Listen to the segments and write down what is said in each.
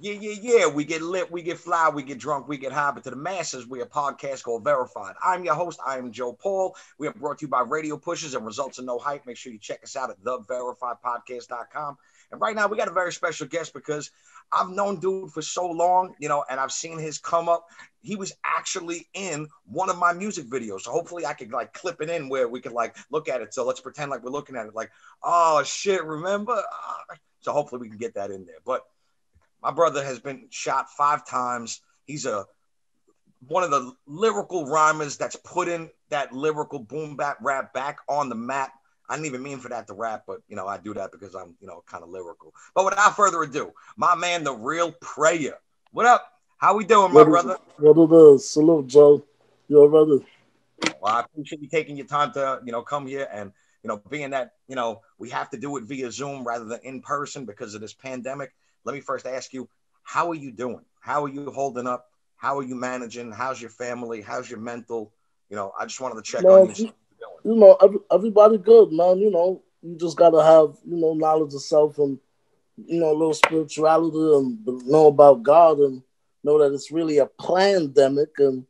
Yeah, yeah, yeah. We get lit, we get fly, we get drunk, we get high. But to the masses, we a podcast called Verified. I'm your host. I am Joe Paul. We are brought to you by Radio Pushes and Results in No Hype. Make sure you check us out at theverifiedpodcast.com. And right now, we got a very special guest because I've known dude for so long, you know, and I've seen his come up. He was actually in one of my music videos. So hopefully I could like clip it in where we could like look at it. So let's pretend like we're looking at it like, oh shit, remember? Ah. So hopefully we can get that in there. But my brother has been shot five times. He's a one of the lyrical rhymers that's putting that lyrical boom bap rap back on the map. I didn't even mean for that to rap, but you know, I do that because I'm, you know, kind of lyrical. But without further ado, my man, the real Prayah. What up? How we doing, my what brother? Is, what it is. Salute, Joe. Your brother. Well, I appreciate you taking your time to, you know, come here and, you know, being that, you know, we have to do it via Zoom rather than in person because of this pandemic let me first ask you, how are you doing? How are you holding up? How are you managing? How's your family? How's your mental? You know, I just wanted to check man, on you. You know, everybody good, man. You know, you just gotta have you know knowledge of self and you know a little spirituality and know about God and know that it's really a pandemic and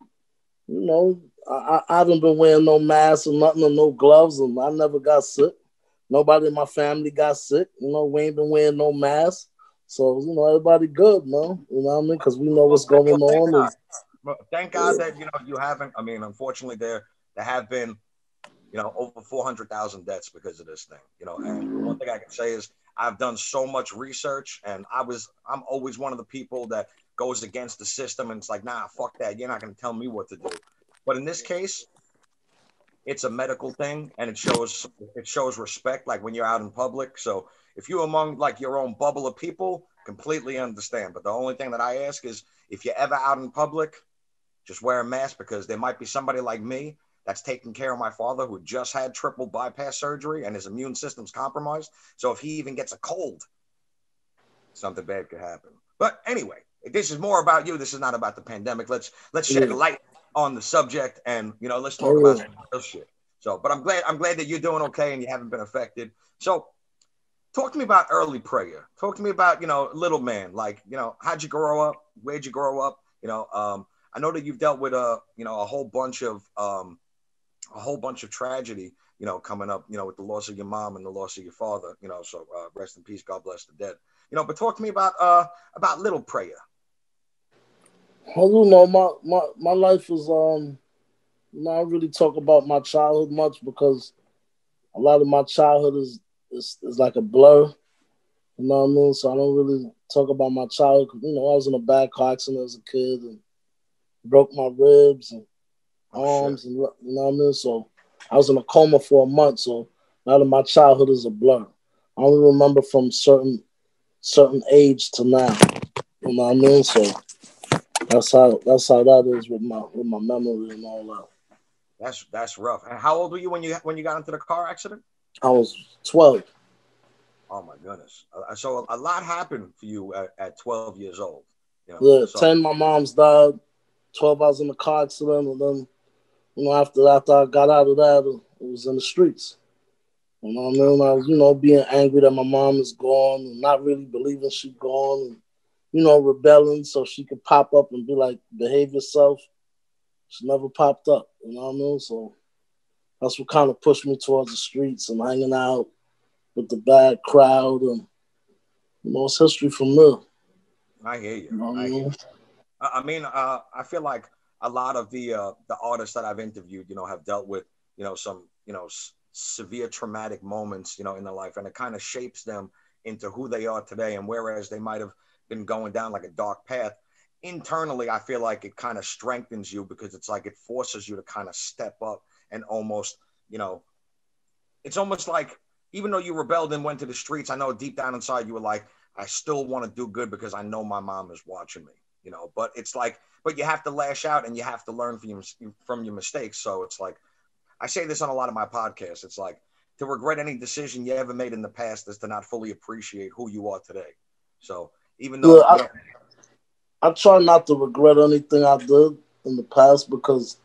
you know I, I haven't been wearing no mask or nothing or no gloves and I never got sick. Nobody in my family got sick. You know, we ain't been wearing no mask. So you know, everybody good, man. You know what I mean? Because we know what's going on. God. Thank God yeah. that you know you haven't. I mean, unfortunately, there there have been, you know, over four hundred thousand deaths because of this thing. You know, and one thing I can say is I've done so much research, and I was I'm always one of the people that goes against the system, and it's like, nah, fuck that. You're not going to tell me what to do. But in this case, it's a medical thing, and it shows it shows respect, like when you're out in public. So if you're among like your own bubble of people, completely understand. But the only thing that I ask is if you're ever out in public, just wear a mask because there might be somebody like me that's taking care of my father who just had triple bypass surgery and his immune system's compromised. So if he even gets a cold, something bad could happen. But anyway, this is more about you. This is not about the pandemic. Let's let's shed light on the subject and you know let's talk oh, about some real shit. So, but I'm glad I'm glad that you're doing okay and you haven't been affected. So talk to me about early Prayah. Talk to me about, you know, little man. Like, you know, how'd you grow up? Where'd you grow up? You know, um, I know that you've dealt with a, you know, a whole bunch of um, a whole bunch of tragedy, you know, coming up, you know, with the loss of your mom and the loss of your father, you know, so uh, rest in peace, God bless the dead. You know, but talk to me about uh about little Prayah. Well, you know, my my my life is um not really talk about my childhood much because a lot of my childhood is it's, it's like a blur. You know what I mean? So I don't really talk about my childhood. You know, I was in a bad car accident as a kid and broke my ribs and oh, arms, and you know what I mean. So I was in a coma for a month. So a lot of my childhood is a blur. I only remember from certain certain age to now. You know what I mean? So that's how that's how that is with my with my memory and all that. That's that's rough. And how old were you when you when you got into the car accident? I was 12. Oh my goodness! Uh, so a lot happened for you at, at 12 years old. You know? Yeah, so. 10, my mom's died. 12, I was in a car accident, and then you know after after I got out of that, it was in the streets. You know what I mean? I was, you know, being angry that my mom is gone and not really believing she's gone and, you know, rebelling so she could pop up and be like, behave yourself. She never popped up, you know what I mean? So that's what kind of pushed me towards the streets and hanging out with the bad crowd and you know it's history from me. I hear you. you know I, hear you. I mean, uh, I feel like a lot of the uh, the artists that I've interviewed, you know, have dealt with you know some you know s- severe traumatic moments, you know, in their life, and it kind of shapes them into who they are today. And whereas they might have been going down like a dark path, internally, I feel like it kind of strengthens you because it's like it forces you to kind of step up and almost, you know, it's almost like even though you rebelled and went to the streets, I know deep down inside you were like, I still want to do good because I know my mom is watching me, you know. But it's like, but you have to lash out and you have to learn from your from your mistakes. So it's like, I say this on a lot of my podcasts. It's like to regret any decision you ever made in the past is to not fully appreciate who you are today. So even though yeah, I, I try not to regret anything I did in the past because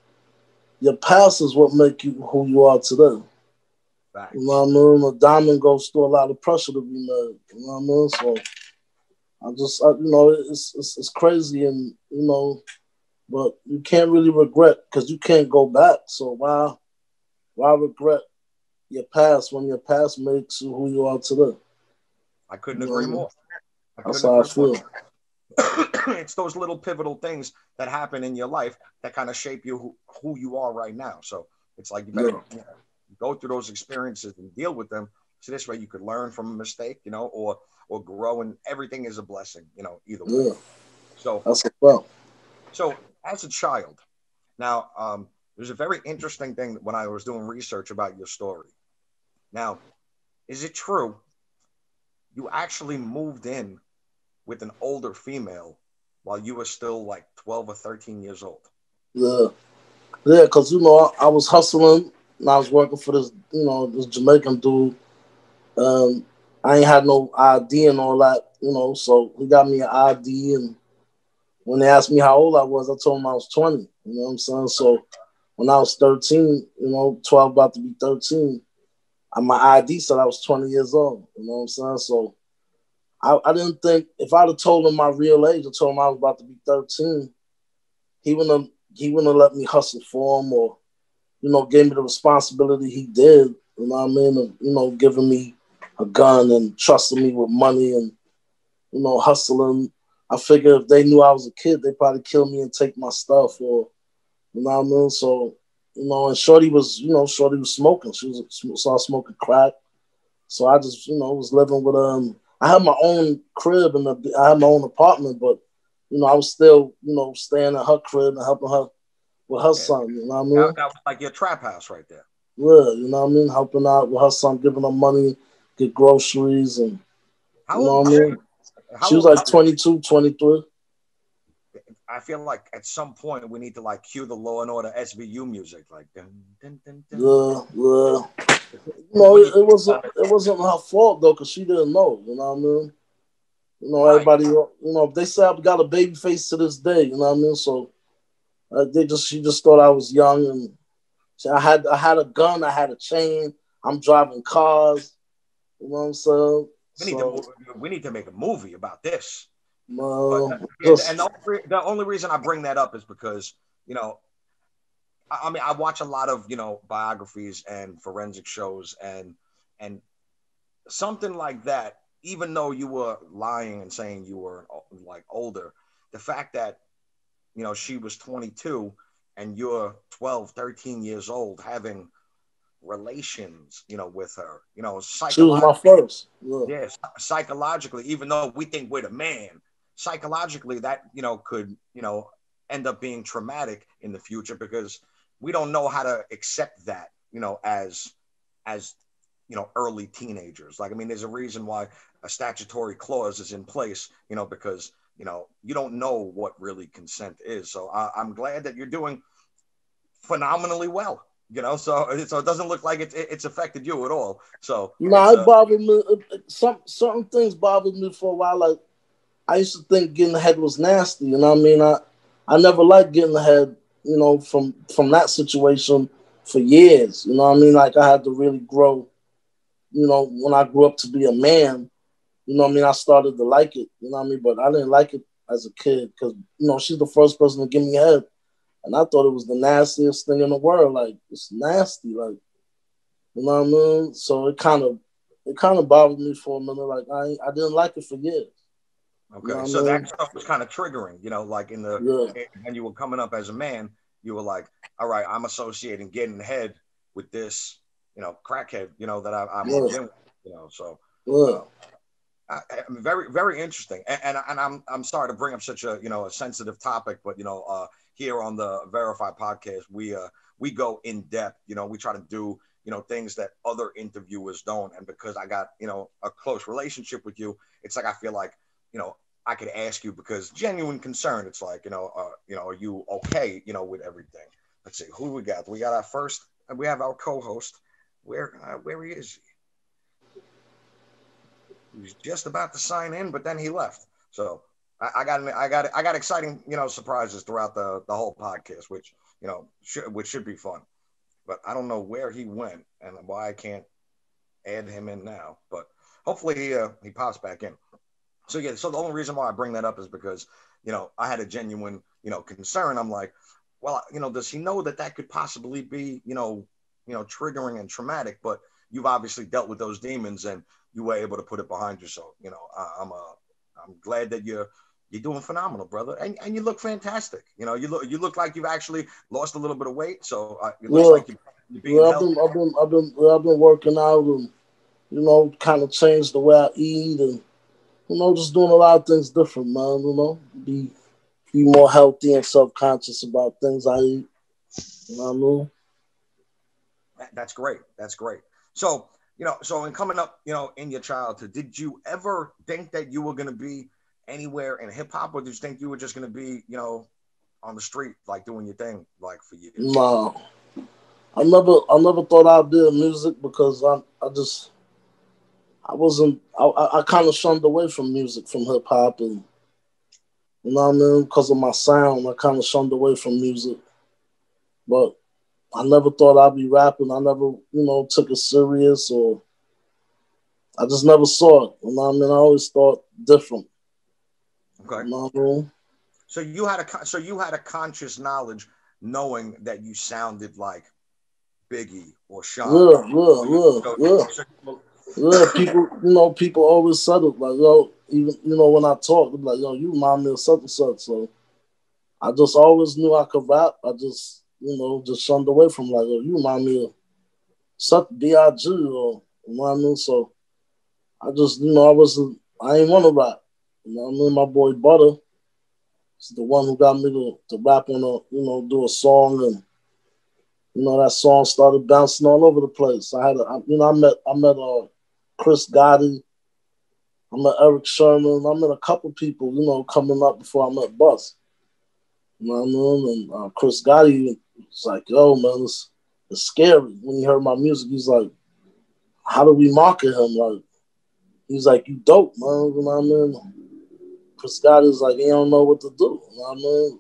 your past is what make you who you are today. Right. You know what I mean? A diamond goes through a lot of pressure to be made. You know what I mean? So I just, I, you know, it's, it's it's crazy, and you know, but you can't really regret because you can't go back. So why, why regret your past when your past makes you who you are today? I couldn't agree more. I That's how I feel. it's those little pivotal things that happen in your life that kind of shape you who, who you are right now. So it's like you better yeah. you know, go through those experiences and deal with them. So this way you could learn from a mistake, you know, or or grow, and everything is a blessing, you know, either way. Yeah. So that's well. So as a child, now um, there's a very interesting thing when I was doing research about your story. Now, is it true you actually moved in with an older female while you were still like 12 or 13 years old. Yeah. Yeah, because, you know, I, was hustling and I was working for this, you know, this Jamaican dude. Um, I ain't had no ID and all that, you know, so he got me an ID. And when they asked me how old I was, I told them I was 20, you know what I'm saying? So when I was 13, you know, 12 about to be 13, and my ID said I was 20 years old, you know what I'm saying? So I, I didn't think if I'd have told him my real age, I told him I was about to be 13, he wouldn't have, he wouldn't have let me hustle for him or, you know, gave me the responsibility he did, you know what I mean? And, you know, giving me a gun and trusting me with money and, you know, hustling. I figured if they knew I was a kid, they'd probably kill me and take my stuff or, you know what I mean? So, you know, and Shorty was, you know, Shorty was smoking. She was started smoking crack. So I just, you know, was living with um I had my own crib and I had my own apartment, but you know, I was still, you know, staying at her crib and helping her with her yeah. son. You know what I mean? That, that, was like your trap house right there. Yeah, you know what I mean? Helping out with her son, giving her money, get groceries and how you know what I mean? She was like 22, 23. I feel like at some point we need to like cue the Law and Order SVU music, like dun, dun, dun, dun. yeah, yeah. No, it, it wasn't. It wasn't her fault though, cause she didn't know. You know what I mean? You know, right. everybody. You know, they say I've got a baby face to this day. You know what I mean? So uh, they just, she just thought I was young, and she, I had, I had a gun, I had a chain. I'm driving cars. You know what I'm saying? We need so, to, we need to make a movie about this. No, but, just, and the only, the only reason I bring that up is because you know I mean, I watch a lot of you know biographies and forensic shows, and and something like that. Even though you were lying and saying you were like older, the fact that you know she was 22 and you're 12, 13 years old having relations, you know, with her, you know, she was my first. Yeah. Yes, psychologically, even though we think we're the man, psychologically that you know could you know end up being traumatic in the future because we don't know how to accept that, you know, as as you know, early teenagers. Like, I mean, there's a reason why a statutory clause is in place, you know, because you know you don't know what really consent is. So I, I'm glad that you're doing phenomenally well you know so so it doesn't look like it's it's affected you at all so no it uh, bothered me some certain things bothered me for a while like i used to think getting ahead was nasty you know i mean i i never liked getting ahead you know, from from that situation for years. You know I mean? Like I had to really grow, you know, when I grew up to be a man, you know I mean? I started to like it, you know I mean? But I didn't like it as a kid because, you know, she's the first person to give me head. And I thought it was the nastiest thing in the world. Like, it's nasty. Like, you know what I mean? So it kind of, it kind of bothered me for a minute. Like, I, I didn't like it for years. Okay, you know so I mean? that stuff was kind of triggering, you know, like in the yeah. when you were coming up as a man, you were like, all right, I'm associating getting ahead with this, you know, crackhead, you know, that I, am yeah. with, you know, so. Yeah. I, I mean, very, very interesting, and, and, and I'm I'm sorry to bring up such a you know a sensitive topic, but you know uh, here on the Verify podcast we uh we go in depth. You know, we try to do you know things that other interviewers don't, and because I got you know a close relationship with you, it's like I feel like you know I could ask you because genuine concern. It's like you know, uh, you know, are you okay? You know, with everything. Let's see who we got. We got our first. We have our co-host. Where uh, where he is? He was just about to sign in, but then he left. So I, I got I got I got exciting you know surprises throughout the the whole podcast, which you know should, which should be fun. But I don't know where he went and why I can't add him in now. But hopefully he uh, he pops back in. So yeah, so the only reason why I bring that up is because you know I had a genuine you know concern. I'm like, well, you know, does he know that that could possibly be you know you know triggering and traumatic? But you've obviously dealt with those demons and you were able to put it behind you. So you know, I, I'm a I'm glad that you're you're doing phenomenal, brother, and, and you look fantastic. You know, you look you look like you've actually lost a little bit of weight. So uh, it looks yeah. like you, are being yeah, I've been, I've been I've been I've been working out and you know kind of changed the way I eat and you know just doing a lot of things different, man. You know, be be more healthy and self conscious about things I eat. You know what I mean? That's great. That's great. So you know, so in coming up, you know, in your childhood, did you ever think that you were going to be anywhere in hip hop, or did you think you were just going to be, you know, on the street, like doing your thing, like for you? No, I never, I never thought I'd be in music because I, I just, I wasn't, I, I, I kind of shunned away from music, from hip hop, and you know what I mean, because of my sound, I kind of shunned away from music, but I never thought I'd be rapping. I never, you know, took it serious or I just never saw it. You know what I mean? I always thought different. Okay. You know I mean? So you had a so you had a conscious knowledge knowing that you sounded like Biggie or Shyne. Yeah, yeah, yeah, yeah. Yeah, people, you know, people always it like, yo, even you know, when I talk, like, yo, you remind me of such. So I just always knew I could rap. I just you know, just shunned away from like, oh, you remind me of such B.I.G. or you know what I mean? So I just, you know, I wasn't, I ain't want to rap. You know what I mean? My boy Butter is the one who got me to, to rap on a, you know, do a song and you know, that song started bouncing all over the place. I had, a, I, you know, I met, I met uh, Chris Gotti, I met Eric Sherman. I met a couple people, you know, coming up before I met Bus. You know what I mean? And uh, Chris Gotti was like, yo, man, it's, it's scary. When he heard my music, he's like, how do we market him? Like, he's like, you dope, man. You know what I mean? Chris Gotti is like, he don't know what to do. You know what I mean?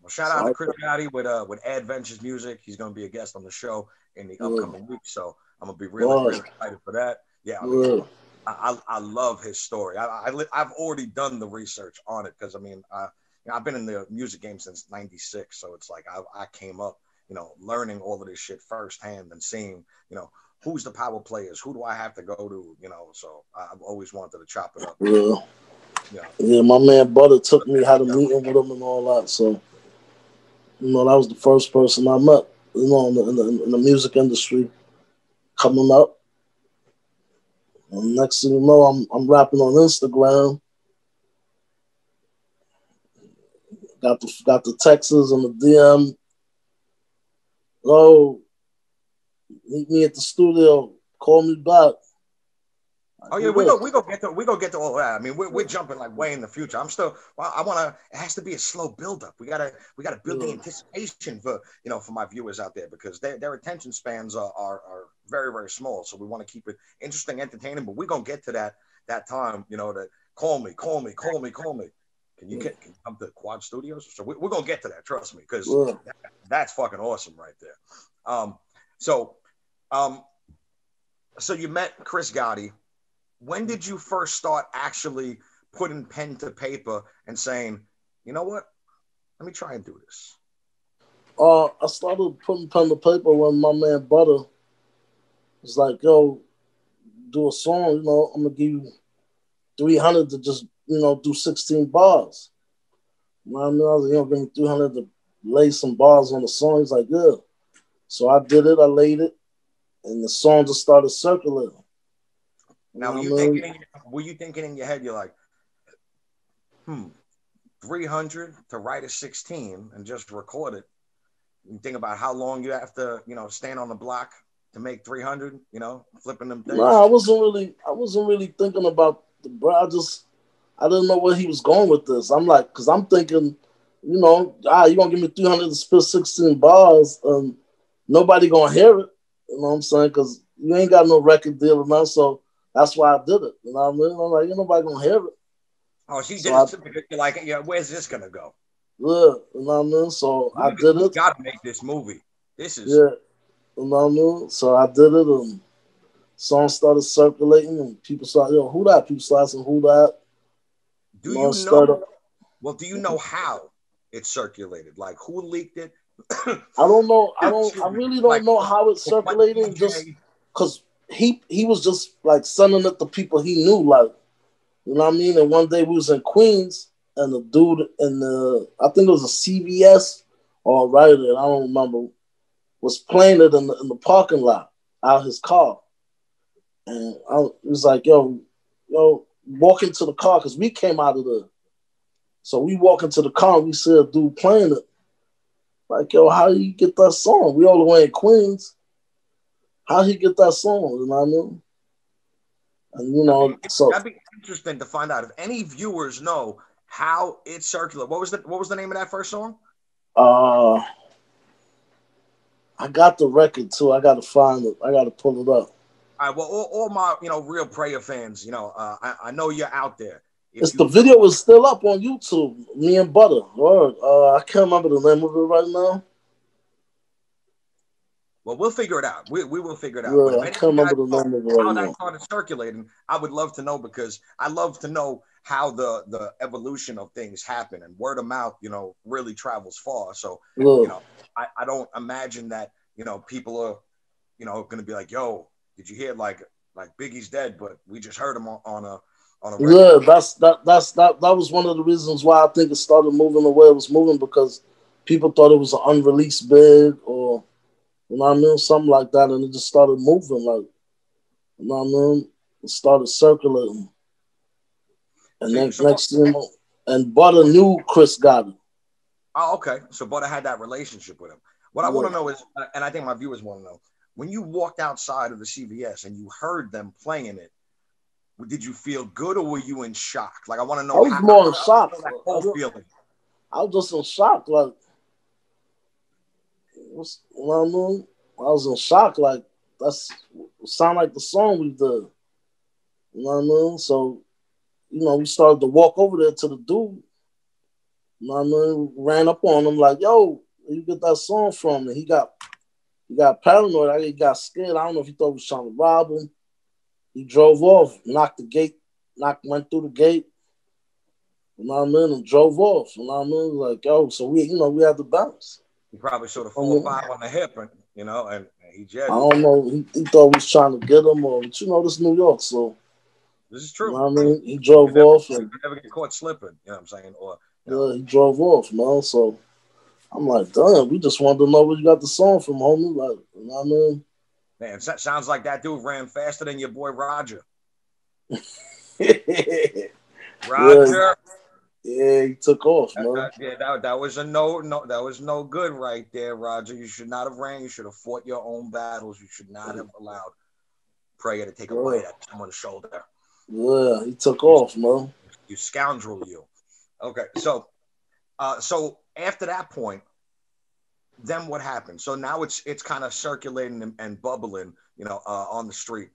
Well, shout out to Chris Gotti with uh with Adventures Music. He's going to be a guest on the show in the upcoming yeah. week, so I'm gonna be really, really excited for that. Yeah, I, mean. I, I, love his story. I, I I've already done the research on it because I mean, I you know, I've been in the music game since '96, so it's like I, I came up, you know, learning all of this shit firsthand and seeing, you know, who's the power players, who do I have to go to, you know. So I've always wanted to chop it up. Yeah. Yeah. yeah, my man Butter took me how to meet him with him and all that. So, you know, that was the first person I met, you know, in the, in the, in the music industry coming up. And next thing you know, I'm I'm rapping on Instagram. Got the got the Texas and the DM. Oh, meet me at the studio. Call me back. Oh yeah, we go we go get to we go get to all that. I mean, we're, we're jumping like way in the future. I'm still. Well, I want to. It has to be a slow build up. We gotta we gotta build yeah. the anticipation for you know for my viewers out there because their their attention spans are are, are very very small. So we want to keep it interesting, entertaining. But we're gonna get to that that time. You know that call me, call me, call me, call me. Can you get can you come to Quad Studios? So we, are gonna get to that. Trust me, because yeah. that, that's fucking awesome right there. Um, so, um, so you met Chris Gotti. When did you first start actually putting pen to paper and saying, you know what, let me try and do this? Uh, I started putting pen to paper when my man Butter was like, "Yo, do a song. You know, I'm gonna give you three hundred to just you know, do 16 bars. You know what I mean? I was, you know, give me 300 to lay some bars on the song. He's like, good. So I did it, I laid it, and the song just started circulating. Now, were you, thinking your, were you thinking in your head, you're like, hmm, 300 to write a 16 and just record it? You think about how long you have to, you know, stand on the block to make 300, you know, flipping them things? Nah, I wasn't really, I wasn't really thinking about the, bro. I just, I didn't know where he was going with this. I'm like, because I'm thinking, you know, ah, you gonna give me 300 to spit 16 bars, and nobody gonna hear it. You know what I'm saying? Because you ain't got no record deal or nothing, so that's why I did it. You know what I mean? I'm like, ain't nobody gonna hear it. Oh, she so did it because you're like, yeah, where's this gonna go? Yeah, you know what I mean? So I did it. Gotta make this movie. This is yeah, you know what I mean? So I did it, and songs started circulating, and people started, yo, who that? People started saying, who that? Do you know? Well, do you know how it circulated? Like who leaked it? I don't know. I don't. I really don't like, know how it circulated. Just because he he was just like sending it to people he knew, like you know what I mean. And one day we was in Queens, and the dude in the I think it was a CVS or right, I don't remember, was playing it in the, in the parking lot out his car, and I was like, "Yo, yo, walk into the car," because we came out of the. So we walk into the car, and we see a dude playing it. Like, yo, how do you get that song? We all the way in Queens. How he get that song? You know what I mean? And you know, that'd be, so that'd be interesting to find out if any viewers know how it circular. What was the what was the name of that first song? Uh I got the record too. I gotta find it. I gotta pull it up. All right. Well, all, all my you know real Prayah fans, you know, uh, I, I know you're out there. If you, the video is still up on YouTube. Me and Butter. Word. Uh, I can't remember the name of it right now. Well, we'll figure it out. We, we will figure it out. Yeah, I can't remember the name of how that started circulating, I would love to know because I love to know how the the evolution of things happen and word of mouth, you know, really travels far. So, Look. you know, I, I don't imagine that, you know, people are, you know, going to be like, yo, did you hear like like Biggie's dead, but we just heard him on, on a on a yeah, that's that that's that that was one of the reasons why I think it started moving the way it was moving because people thought it was an unreleased bid or you know what I mean, something like that, and it just started moving like you know what I mean. It started circulating, and then So- next thing and Butter knew Chris Gotti. Oh, okay. So Butter had that relationship with him. What I want to know is, and I think my viewers want to know, when you walked outside of the CVS and you heard them playing it, did you feel good or were you in shock? Like I want to know. I was more in shock. Whole I was- feeling. I was just in shock, like, what's, I was in shock, like, that's sound like the song we did. You know what I mean? So, you know, we started to walk over there to the dude. You know what I mean? Ran up on him like, yo, you get that song from? And he got he got paranoid. I got scared. I don't know if he thought we was trying to rob him. He drove off, knocked the gate, knocked went through the gate. You know what I mean? And drove off. You know what I mean? Like, yo, so we, you know, we had to bounce. He probably showed a oh, four or five on the hip, and you know, and he just. I don't know. He, he thought we was trying to get him, or but you know, this New York, so This is you true. know what I mean. He drove You never, off, you and never get caught slipping. You know what I'm saying? Or you know, yeah, he drove off, man. So I'm like, damn, we just wanted to know where you got the song from, homie. Like, you know what I mean? man, so- sounds like that dude ran faster than your boy Roger. Roger. yeah, he took off, That, man. that- yeah, that, that was a no, no, that was no good right there, Roger. You should not have ran. You should have fought your own battles. You should not have allowed Prayah to take away Yeah. bite at someone's shoulder. Yeah, he took off, man. You scoundrel, you. Okay, so, uh, so after that point, then what happened? So now it's it's kind of circulating and, and bubbling, you know, uh, on the street.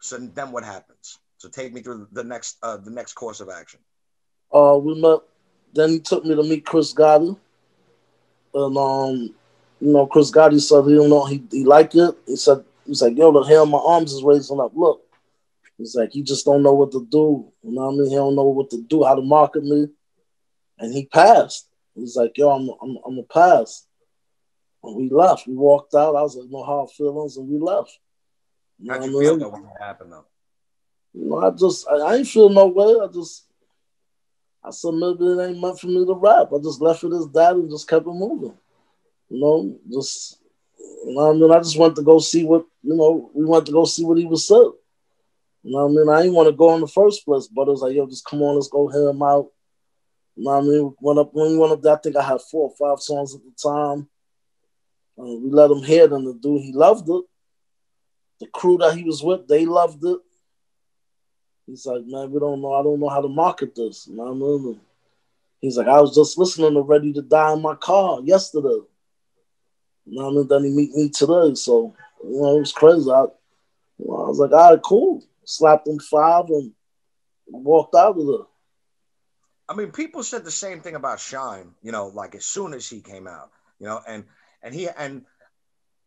So then what happens? So take me through the next uh, the next course of action. Uh, we met. Then he took me to meet Chris Gotti, and um, you know, Chris Gotti said he don't know he, he liked it. He said he's like, yo, the hair on my arms is raising up. Look, he's like, he just don't know what to do. You know what I mean? He don't know what to do, how to market me, and he passed. He's like, yo, I'm I'm I'm a pass. And we left. We walked out. I was like, no hard feelings, and we left. You know How'd what I you feel though when it happened though? You know, I just I, I ain't feel no way. I just I said maybe it ain't meant for me to rap. I just left it as that and just kept it moving. You know, just you know I mean. I just went to go see what you know. We went to go see what he was saying. You know what I mean? I didn't want to go in the first place, but it was like, yo, just come on, let's go hear him out. You know I mean? Went up when we went up there, I think I had four or five songs at the time. Uh, we let him hear and the dude he loved it. The crew that he was with, they loved it. He's like, man, we don't know. I don't know how to market this. What I mean? He's like, I was just listening to Ready to Die in my car yesterday. What I mean? Then he meet me today. So, you know, it was crazy. I, you know, I was like, all right, cool. Slapped him five and walked out of there. I mean, people said the same thing about Shyne, you know, like as soon as he came out, you know, and and he and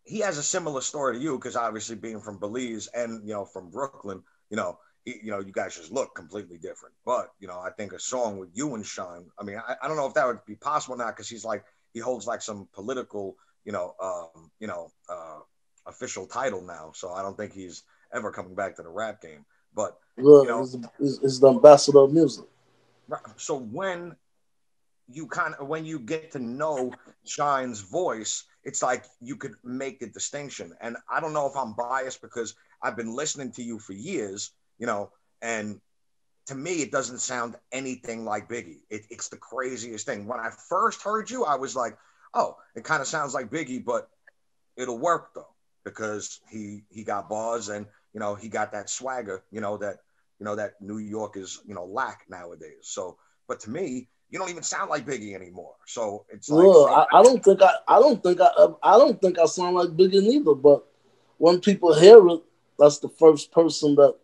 he has a similar story to you because obviously being from Belize and you know from Brooklyn, you know, you know, you guys just look completely different. But you know, I think a song with you and Shyne. I mean, I, I don't know if that would be possible now because he's like he holds like some political, you know, um, you know, uh, official title now. So I don't think he's ever coming back to the rap game. But Look, you know, he's, he's the ambassador of music. So when you kind of when you get to know Shyne's voice, it's like you could make the distinction. And I don't know if I'm biased because I've been listening to you for years, you know, and to me, it doesn't sound anything like Biggie. It, it's the craziest thing. When I first heard you, I was like, oh, it kind of sounds like Biggie, but it'll work though because he he got bars and you know he got that swagger, you know that you know that New York is you know lack nowadays. So, but to me, you don't even sound like Biggie anymore. So it's like well, I, I, don't think I I don't think I I don't think I sound like Biggie neither. But when people hear it, that's the first person that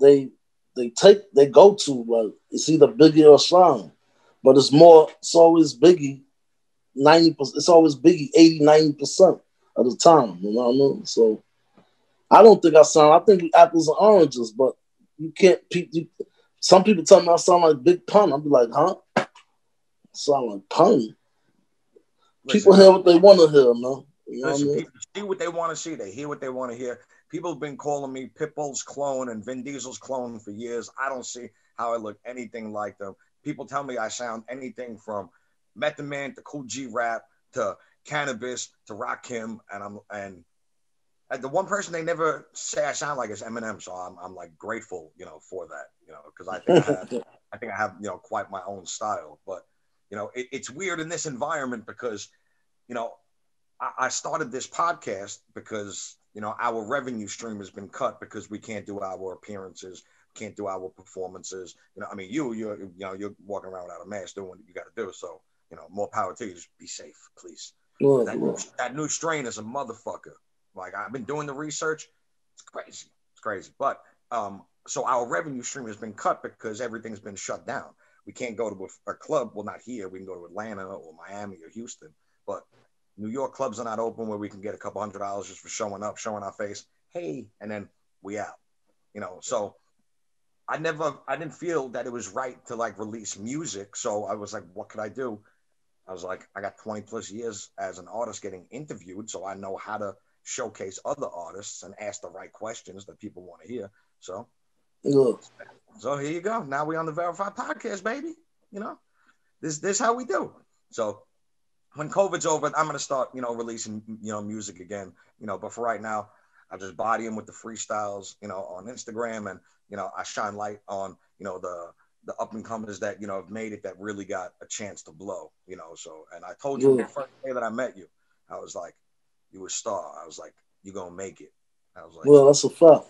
they they take they go to. Like it's either Biggie or Shyne. But it's more. It's always Biggie. Ninety percent. It's always Biggie. 80 90 percent of the time. You know what I mean? So I don't think I sound. I think apples and oranges, but you can't. You, some people tell me I sound like Big Pun. I'll be like, huh? I sound like Pun. People hear what they want to hear, man. You know listen, I mean? people see what they want to see. They hear what they want to hear. People have been calling me Pitbull's clone and Vin Diesel's clone for years. I don't see how I look anything like them. People tell me I sound anything from Method Man to Kool G Rap to Canibus to Rakim, and I'm and the one person they never say I sound like is Eminem, so I'm, I'm like grateful, you know, for that, you know, because I think I, have, I think I have you know quite my own style, but you know, it, it's weird in this environment because, you know, I, I started this podcast because you know our revenue stream has been cut because we can't do our appearances, can't do our performances. You know, I mean, you you're, you know you're walking around without a mask doing what you got to do, so you know, more power to you. Just be safe, please. that, New, that new strain is a motherfucker. Like I've been doing the research. It's crazy. It's crazy. But um, so our revenue stream has been cut because everything's been shut down. We can't go to a, a club. Well, not here. We can go to Atlanta or Miami or Houston. But New York clubs are not open where we can get a couple hundred dollars just for showing up, showing our face. Hey, and then we out. You know, so I never, I didn't feel that it was right to like release music. So I was like, what could I do? I was like, I got 20 plus years as an artist getting interviewed, so I know how to showcase other artists and ask the right questions that people want to hear. So, yeah. so here you go. Now we on the Verified Podcast, baby. You know, this this how we do. So when COVID's over, I'm gonna start, you know, releasing, you know, music again. You know, but for right now, I just body them with the freestyles, you know, on Instagram, and you know, I shine light on, you know, the the up and comers that you know have made it that really got a chance to blow. You know, so and I told you yeah. the first day that I met you, I was like, you a star. I was like, you're gonna make it. I was like, well, that's a fact.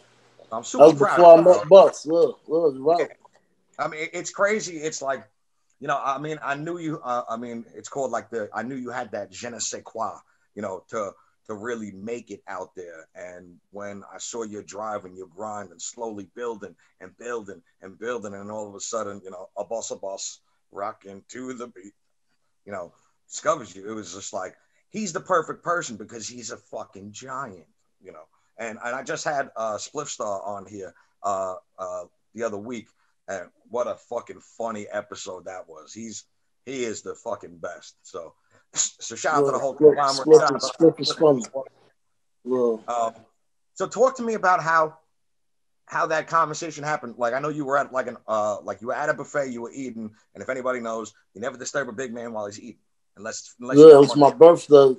I'm super that was proud. Before I met Bus. Look, look, right. I mean, it's crazy. It's like, you know, I mean, I knew you. Uh, I mean, it's called like the. I knew you had that je ne sais quoi, you know, to to really make it out there. And when I saw your drive and your grind and slowly building and building and building, and all of a sudden, you know, a boss, a boss, rocking to the beat, you know, discovers you. It was just like he's the perfect person because he's a fucking giant, you know. And and I just had uh, Spliff Star on here uh, uh, the other week, and what a fucking funny episode that was. He's he is the fucking best. So so shout out to the whole conglomerate. Spliff is funny. Um, so talk to me about how how that conversation happened. Like I know you were at like an uh like you were at a buffet, you were eating, and if anybody knows, you never disturb a big man while he's eating. Unless, unless yeah, it was my birthday.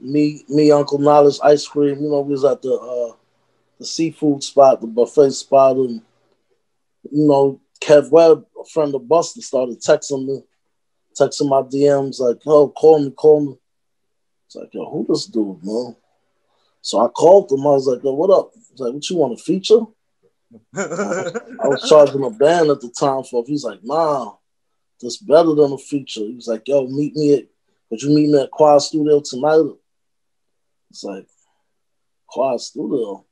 Me, me, Uncle Knowledge, ice cream. You know, we was at the uh, the seafood spot, the buffet spot, and you know, Kev Webb, a friend of Busta, started texting me, texting my DMs like, "Oh, call me, call me." It's like, "Yo, who this dude, man?" So I called him. I was like, "Yo, what up?" He's like, "What you want to feature?" I was charging a band at the time for. He's like, "Nah." that's better than a feature. He was like, yo, meet me at, could you meet me at Quad Studio tonight? It's like, Quad Studio.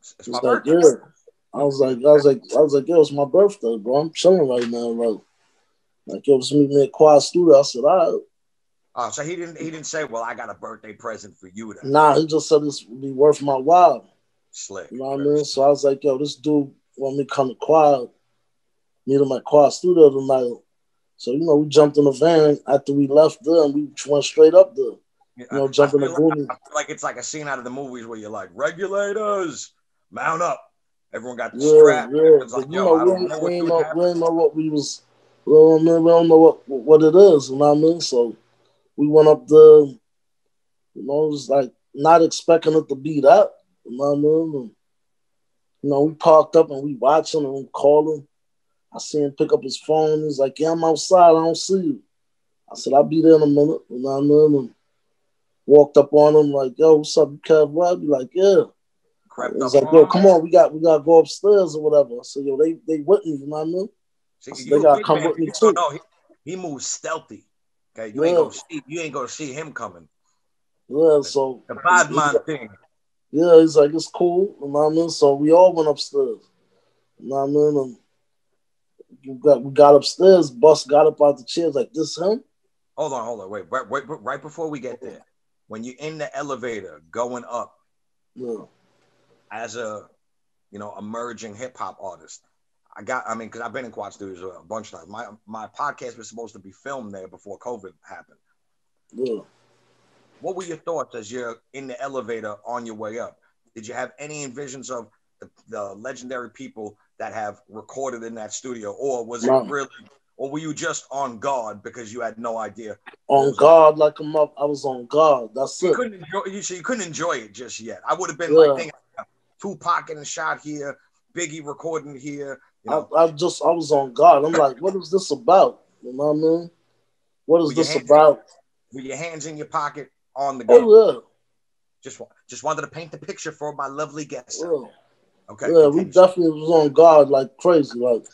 It's like, birthday. yeah. I was like, I was like, I was like, yo, it's my birthday, bro. I'm chilling right now, like, like, yo, just meet me at Quad Studio. I said, all right. Oh, so he didn't he didn't say, Well, I got a birthday present for you Nah, he just said this would be worth my while. Slick. You know what I mean? So I was like, yo, this dude want me to come to Quad, meet him at Quad Studio tonight. So, you know, we jumped in the van after we left there and we went straight up there. You know, jumping the like, like it's like a scene out of the movies where you're like, regulators, mount up. Everyone got the yeah, strap. Yeah. Like, you know, we, know we, ain't know, we ain't know what we was. We don't, we don't know what what it is. You know what I mean? So we went up there. You know, it was like not expecting it to be that. You know what I mean? And, you know, we parked up and we watching and we calling. I see him pick up his phone. He's like, "Yeah, I'm outside. I don't see you." I said, "I'll be there in a minute." You know what I mean? And walked up on him like, "Yo, what's up, Kev?" What? Be like, "Yeah." He's like, "Yo, come on, we got we got to go upstairs or whatever." So "Yo, they they with me." You know what I mean? Said, they gotta come man. with me too. No, he, he moves stealthy. Okay, you yeah. ain't gonna see you ain't gonna see him coming. Yeah, so the bad man thing. Yeah, he's like, it's cool. You know what I mean? So we all went upstairs. You know what I mean? And we got we got upstairs. Bus got up out the chairs like this him. Hold on, hold on, wait, right, wait, right before we get there, when you're in the elevator going up, yeah. As a you know emerging hip hop artist, I got, I mean, because I've been in Quad Studios a bunch of times. My my podcast was supposed to be filmed there before COVID happened. Yeah. What were your thoughts as you're in the elevator on your way up? Did you have any envisions of the, the legendary people that have recorded in that studio, or was no. it really, or were you just on guard because you had no idea? On guard, like I'm up. I was on guard. That's you it. Couldn't enjoy, you, so you couldn't enjoy it just yet. I would have been yeah. like thinking, Tupac in a shot here, Biggie recording here. You know? I, I, just I was on guard. I'm like, what is this about? You know what I mean? What is this about? In, with your hands in your pocket, on the go. Oh yeah. Just just wanted to paint the picture for my lovely guests. Yeah. Okay. Yeah, we definitely was on guard like crazy, like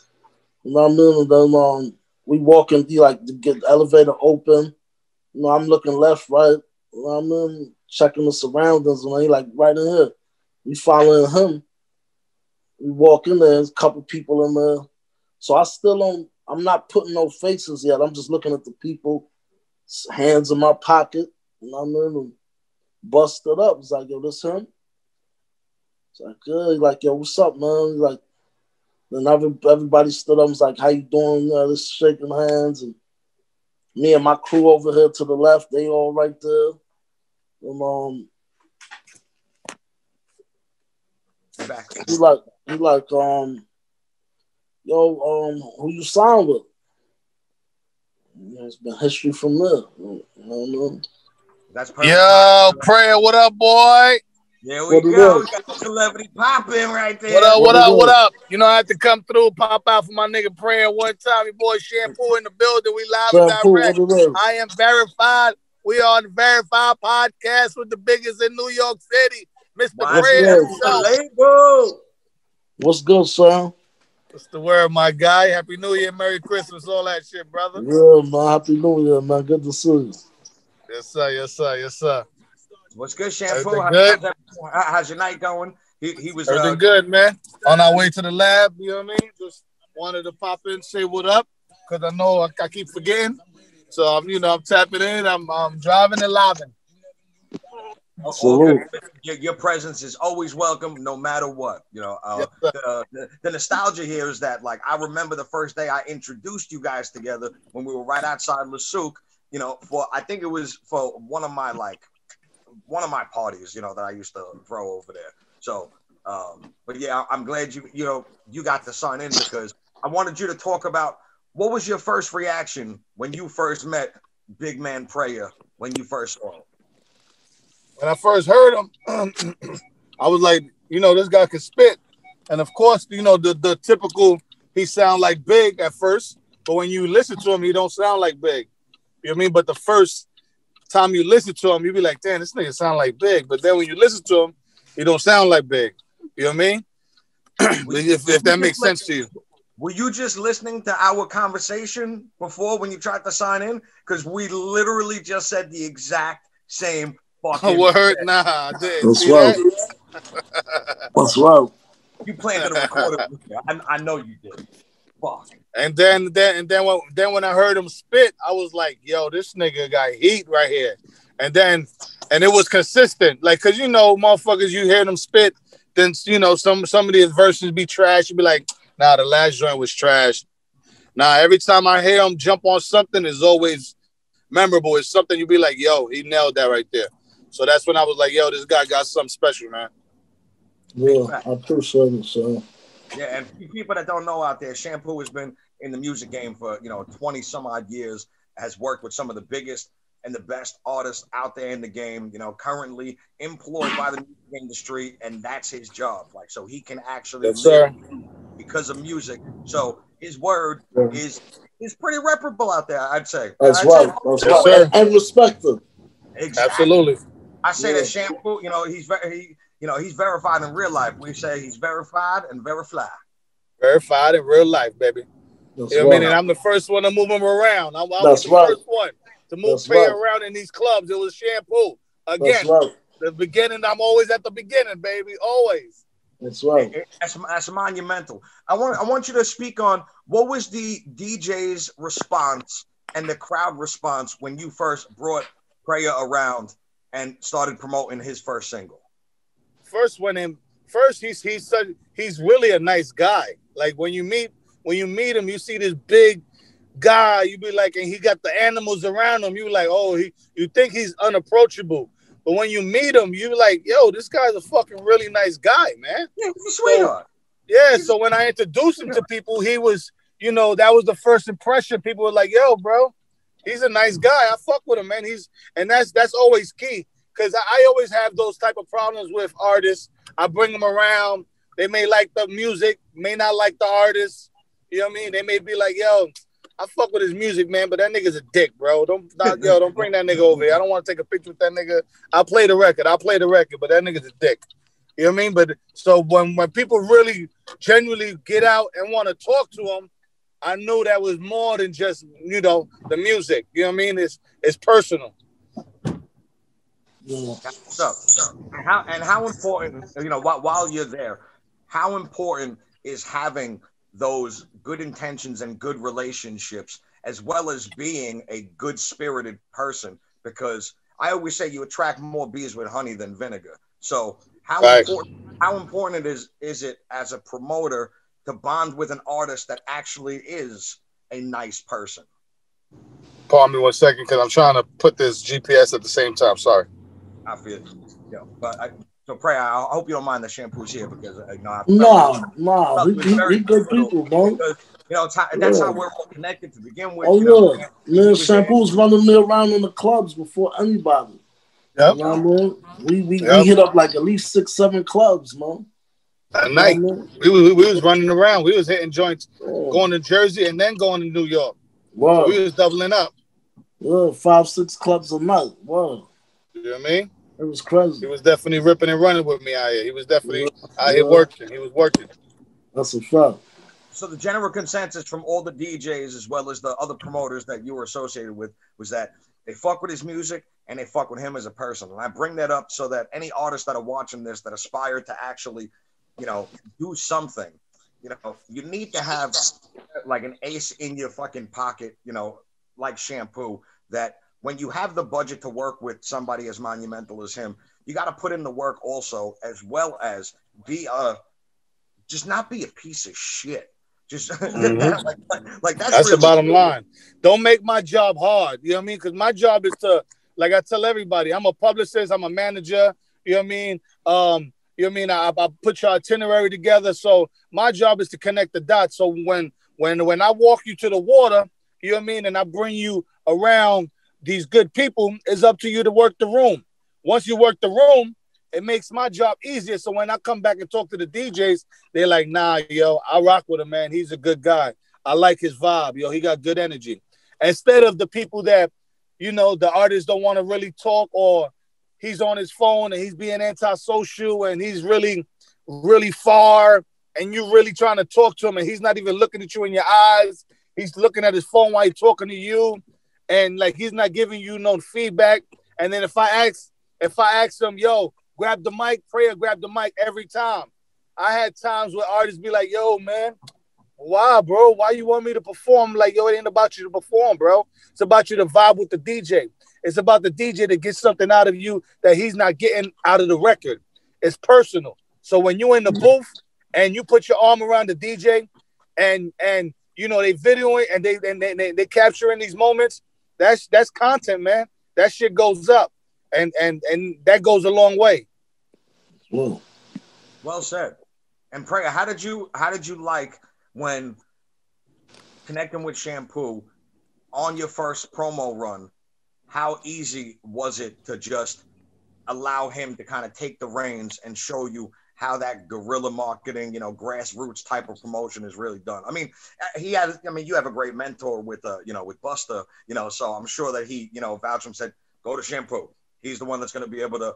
you know what I mean. And then um, we walk in, like to get the elevator open. You know, I'm looking left, right. You know what I mean, checking the surroundings, and he like right in here. We following him. We walk in there, a couple people in there. So I still don't. I'm not putting no faces yet. I'm just looking at the people, hands in my pocket. You know what I mean? busted up. It's like, yo, this him? It's like, yeah. He's like, yo, what's up, man? He's like, then every, everybody stood up. Was like, how you doing? You know, just shaking hands. And me and my crew over here to the left, they all right there. And um, Back. he like, he like, um, yo, um, who you signed with? You know, it's been history from there. You know, that's perfect. Yo, Prayah, what up, boy? There we what go. We got the celebrity popping right there. What up, what, what up, what up? You know, I have to come through, pop out for my nigga Prayah one time. Your boy Shampoo in the building. We live and direct. I am verified. We are on the Verified Podcast with the biggest in New York City. Mr. Wow, Prayah himself. What's good, son? What's the word, my guy? Happy New Year, Merry Christmas, all that shit, brother. Yeah, man. Happy New Year, man. Good to see you. Yes, sir. Yes, sir. Yes, sir. What's good, Shampoo? How, good? How's, how's, your night going? He, he was everything uh, good, man. On our way to the lab, you know what I mean? Just wanted to pop in, say what up, because I know I, I, keep forgetting. So I'm, you know, I'm tapping in. I'm, I'm driving and living. Absolutely. Your, your, presence is always welcome, no matter what. You know, uh, yes, the, the, nostalgia here is that, like, I remember the first day I introduced you guys together when we were right outside Le Souk you know, for I think it was for one of my like one of my parties, you know, that I used to throw over there. So, um, but yeah, I'm glad you you know you got to sign in because I wanted you to talk about what was your first reaction when you first met Big Man Prayah when you first saw him. When I first heard him, I was like, you know, this guy can spit, and of course, you know, the the typical he sound like Big at first, but when you listen to him, he don't sound like Big. You know what I mean? But the first time you listen to him, you be like, damn, this nigga sound like big. But then when you listen to him, he don't sound like big. You know what I mean? if, if that makes sense to you. Were you just listening to our conversation before when you tried to sign in? Because we literally just said the exact same fucking word. Nah, I didn't. What's wrong? What's wrong? You planted a recorder. I, I know you did. Fuck. And then then and then when then when I heard him spit, I was like, yo, this nigga got heat right here. And then and it was consistent. Like, cause you know, motherfuckers, you hear them spit, then you know some some of these verses be trash. You be like, nah, the last joint was trash. Nah, every time I hear him jump on something, is always memorable. It's something you be like, yo, he nailed that right there. So that's when I was like, yo, this guy got something special, man. Yeah, I appreciate it, so. Yeah, and people that don't know out there, Shampoo has been in the music game for you know 20 some odd years, has worked with some of the biggest and the best artists out there in the game, you know, currently employed by the music industry, and that's his job. Like, so he can actually yes, sir. because of music. So his word yeah. is is pretty reputable out there, I'd say. That's I'd right. Say, That's right. And respected. Exactly. Absolutely. I say yeah. that shampoo, you know, he's very he, you know, he's verified in real life. We say he's verified and very fly. Verified in real life, baby. That's you know right. I mean? And I'm the first one to move him around. I'm, I'm the right. first one to move That's right. around in these clubs. It was shampoo. Again, right. the beginning, I'm always at the beginning, baby. Always. That's right. That's, that's monumental. I want I want you to speak on what was the DJ's response and the crowd response when you first brought Prayah around and started promoting his first single. First, when him first, he's he's such, he's really a nice guy. Like when you meet when you meet him, you see this big guy. You be like, and he got the animals around him. You like, oh, he you think he's unapproachable. But when you meet him, you like, yo, this guy's a fucking really nice guy, man. Yeah, he's a sweetheart. So, yeah, so when I introduced him to people, he was, you know, that was the first impression. People were like, yo, bro, he's a nice guy. I fuck with him, man. He's and that's that's always key. Cause I, I always have those type of problems with artists. I bring them around. They may like the music, may not like the artist. You know what I mean? They may be like, yo, I fuck with his music, man, but that nigga's a dick, bro. Don't not, yo, don't bring that nigga over here. I don't want to take a picture with that nigga. I'll play the record. I'll play the record, but that nigga's a dick. You know what I mean? But so when when people really genuinely get out and want to talk to him, I knew that was more than just you know the music. You know what I mean? It's it's personal. Yeah. So, and how and how important you know while while you're there, how important is having those good intentions and good relationships, as well as being a good spirited person. Because I always say you attract more bees with honey than vinegar. So how right. important how important it is is it as a promoter to bond with an artist that actually is a nice person? Pardon me one second, because I'm trying to put this GPS at the same time. Sorry. I feel, yeah, but I, so pray. I hope you don't mind the shampoos here because uh, you know. I no, no, we, we, we good people, bro. Because, you know, how, that's yeah. how we're all connected to begin with. Oh yeah, know, man, shampoos running me around in the clubs before anybody. Yep. You know I mean? We we, yep. we hit up like at least six, seven clubs, man. At night, you we, was, we was running around. We was hitting joints, yeah. going to Jersey and then going to New York. Wow. So we was doubling up. Yeah, five, six clubs a night. Wow. You know what I mean? It was crazy. He was definitely ripping and running with me out here. He was definitely yeah. out here working. He was working. That's a fact. So the general consensus from all the DJs as well as the other promoters that you were associated with was that they fuck with his music and they fuck with him as a person. And I bring that up so that any artists that are watching this that aspire to actually, you know, do something, you know, you need to have like an ace in your fucking pocket, you know, like shampoo that when you have the budget to work with somebody as monumental as him, you got to put in the work also, as well as be a just not be a piece of shit. Just mm-hmm. like, like, that's, that's really the bottom cool. line. Don't make my job hard. You know what I mean? Because my job is to, like I tell everybody, I'm a publicist, I'm a manager. You know what I mean? Um, you know what I mean? I, I put your itinerary together. So my job is to connect the dots. So when when when I walk you to the water, you know what I mean, and I bring you around these good people, it's up to you to work the room. Once you work the room, it makes my job easier. So when I come back and talk to the DJs, they're like, nah, yo, I rock with him, man. He's a good guy. I like his vibe, yo. He got good energy. Instead of the people that, you know, the artists don't want to really talk or he's on his phone and he's being antisocial and he's really, really far and you're really trying to talk to him and he's not even looking at you in your eyes. He's looking at his phone while he's talking to you and like he's not giving you no feedback. And then if I ask, if I ask him, yo, grab the mic, Prayah, grab the mic every time. I had times where artists be like, yo, man, why, bro? Why you want me to perform? Like, yo, it ain't about you to perform, bro. It's about you to vibe with the DJ. It's about the DJ to get something out of you that he's not getting out of the record. It's personal. So when you're in the mm. booth and you put your arm around the DJ and and you know they videoing and they and they, they, they capturing these moments, that's that's content, man. That shit goes up. And and and that goes a long way. Well, Well said. And Prayah, how did you how did you like when connecting with Shampoo on your first promo run? How easy was it to just allow him to kind of take the reins and show you how that guerrilla marketing, you know, grassroots type of promotion is really done. I mean, uh, he had, I mean, you have a great mentor with, uh, you know, with Busta, you know, so I'm sure that he, you know, vouched him, said, go to Shampoo. He's the one that's going to be able to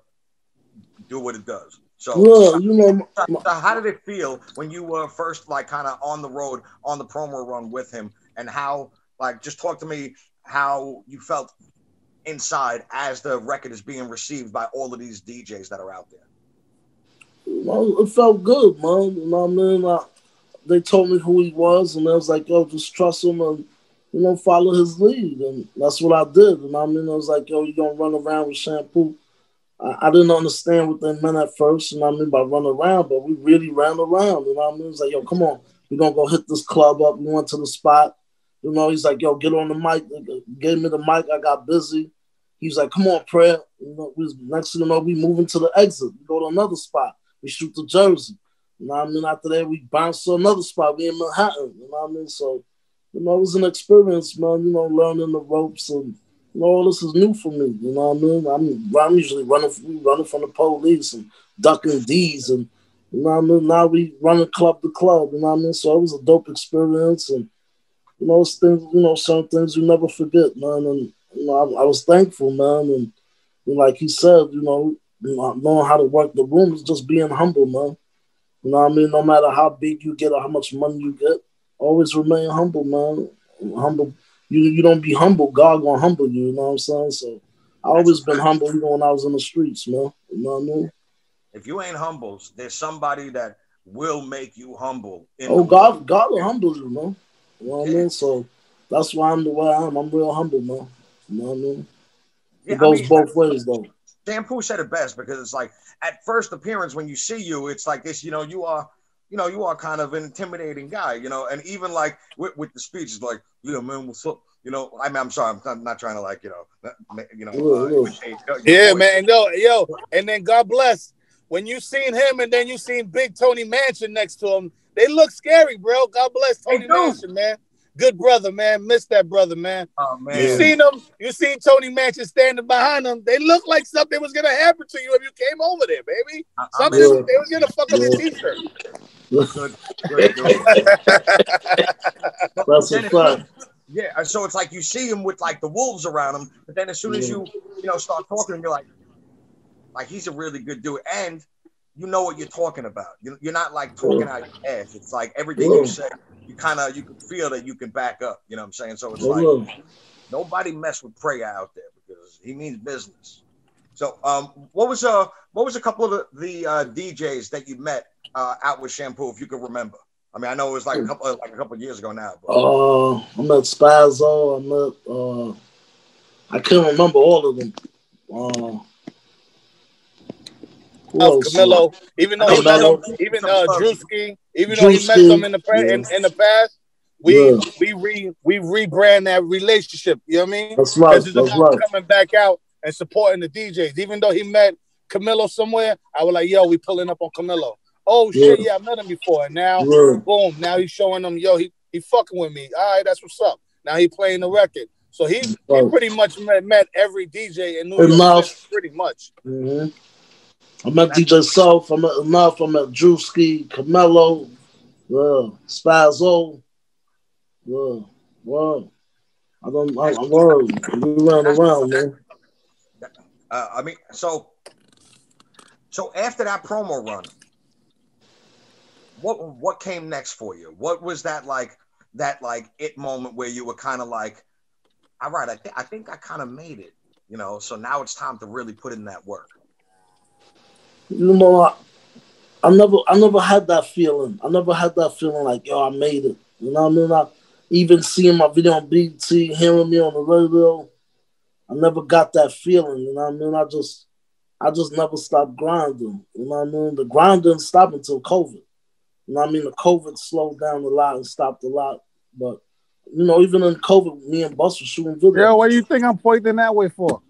do what it does. So, yeah, you know, so how did it feel when you were first like kind of on the road on the promo run with him and how like just talk to me how you felt inside as the record is being received by all of these DJs that are out there. Well, it felt good, man. You know what I mean? I, they told me who he was, and I was like, yo, just trust him and, you know, follow his lead. And that's what I did. What I mean? I was like, yo, you going to run around with shampoo? I, didn't understand what they meant at first, what I mean, by run around, but we really ran around. You know what I mean? It's like, yo, come on. We're to go hit this club up. We went to the spot. You know, he's like, yo, get on the mic. Gave me the mic. I got busy. He's like, come on, Prayah. You know, we, next thing you know, we moving to the exit. We go to another spot. We shoot the Jersey. You know what I mean? After that, we bounce to another spot. We in Manhattan. You know what I mean? So, you know, it was an experience, man. You know, learning the ropes and you know, all this is new for me. You know what I mean? I'm I'm usually running running from the police and ducking D's and you know what I mean. Now we running club to club. You know what I mean? So it was a dope experience and you know, things you know, some things you never forget, man. And you know, I, I was thankful, man. And know, like he said, you know, knowing how to work the room is just being humble, man. You know what I mean? No matter how big you get or how much money you get, always remain humble, man. Humble. You you don't be humble, God gonna humble you. You know what I'm saying? So I always been humble even when I was in the streets, man. You know what I mean? If you ain't humble, there's somebody that will make you humble. oh, God, God will humble you, man. You know what yeah. I mean? So that's why I'm the way I am. I'm real humble, man. You know what I mean? It yeah, goes I mean, both ways, though. Shampoo said it best because it's like at first appearance when you see you, it's like this. You know, you are, you know, you are kind of an intimidating guy. You know, and even like with, with the speech, it's like, yeah, man, what's up? You know, I mean, I'm sorry, I'm not trying to like, you know, you know, uh, yeah, man, yo, yo, and then God bless when you seen him, and then you seen Big Tony Mansion next to him. They look scary, bro. God bless Tony Mansion, man good brother, man. Miss that brother, man. Oh man, you seen them? You seen Tony Mansion standing behind them? They look like something was gonna happen to you if you came over there, baby. Something they was gonna fuck up your t-shirt. Good, good, good. That's a fact. Yeah, so it's like you see him with like the wolves around him, but then as soon as you you know start talking, you're like, like he's a really good dude, and you know what you're talking about. You're not like talking out your ass. It's like everything you say you kind of you can feel that you can back up. You know what I'm saying? So it's like nobody mess with Prayah out there because he means business. So um, what was uh what was a couple of the, the uh, DJs that you met uh, out with Shampoo, if you could remember? I mean, I know it was like a couple like a couple years ago now. But. Uh, I met Spazzo. I met. Uh, I can't remember all of them. Uh, Oh, Camilo, even though he met him, even uh, Drewski, even though he met them in the yeah. in, in the past, we yeah. we re we rebrand that relationship. You know what I mean? That's right. That's right. Coming back out and supporting the DJs, even though he met Camilo somewhere, I was like, "Yo, we pulling up on Camilo." Oh shit, yeah, I met him before. And now, yeah. boom, now he's showing them, "Yo, he he fucking with me." All right, that's what's up. Now he playing the record. So he, right. he pretty much met, met every DJ in New York, pretty much. Mm-hmm. I met DJ Self. I met Enuff. I met Drewski, Camilo, yeah, Spazzo. Yeah, wow. I don't. I, I'm worried. We ran around, man. Uh, I mean, so, so after that promo run, what what came next for you? What was that like? That like it moment where you were kind of like, all right, I, th- I think I kind of made it, you know. So now it's time to really put in that work you know, I, never, I never had that feeling. I never had that feeling like, yo, I made it. You know what I mean? I even seeing my video on BT, hearing me on the radio, I never got that feeling. You know what I mean? I just, I just never stopped grinding. You know what I mean? The grind didn't stop until COVID. You know what I mean? The COVID slowed down a lot and stopped a lot. But you know, even in COVID, me and Busta shooting videos. Yeah, what do you think I'm pointing that way for?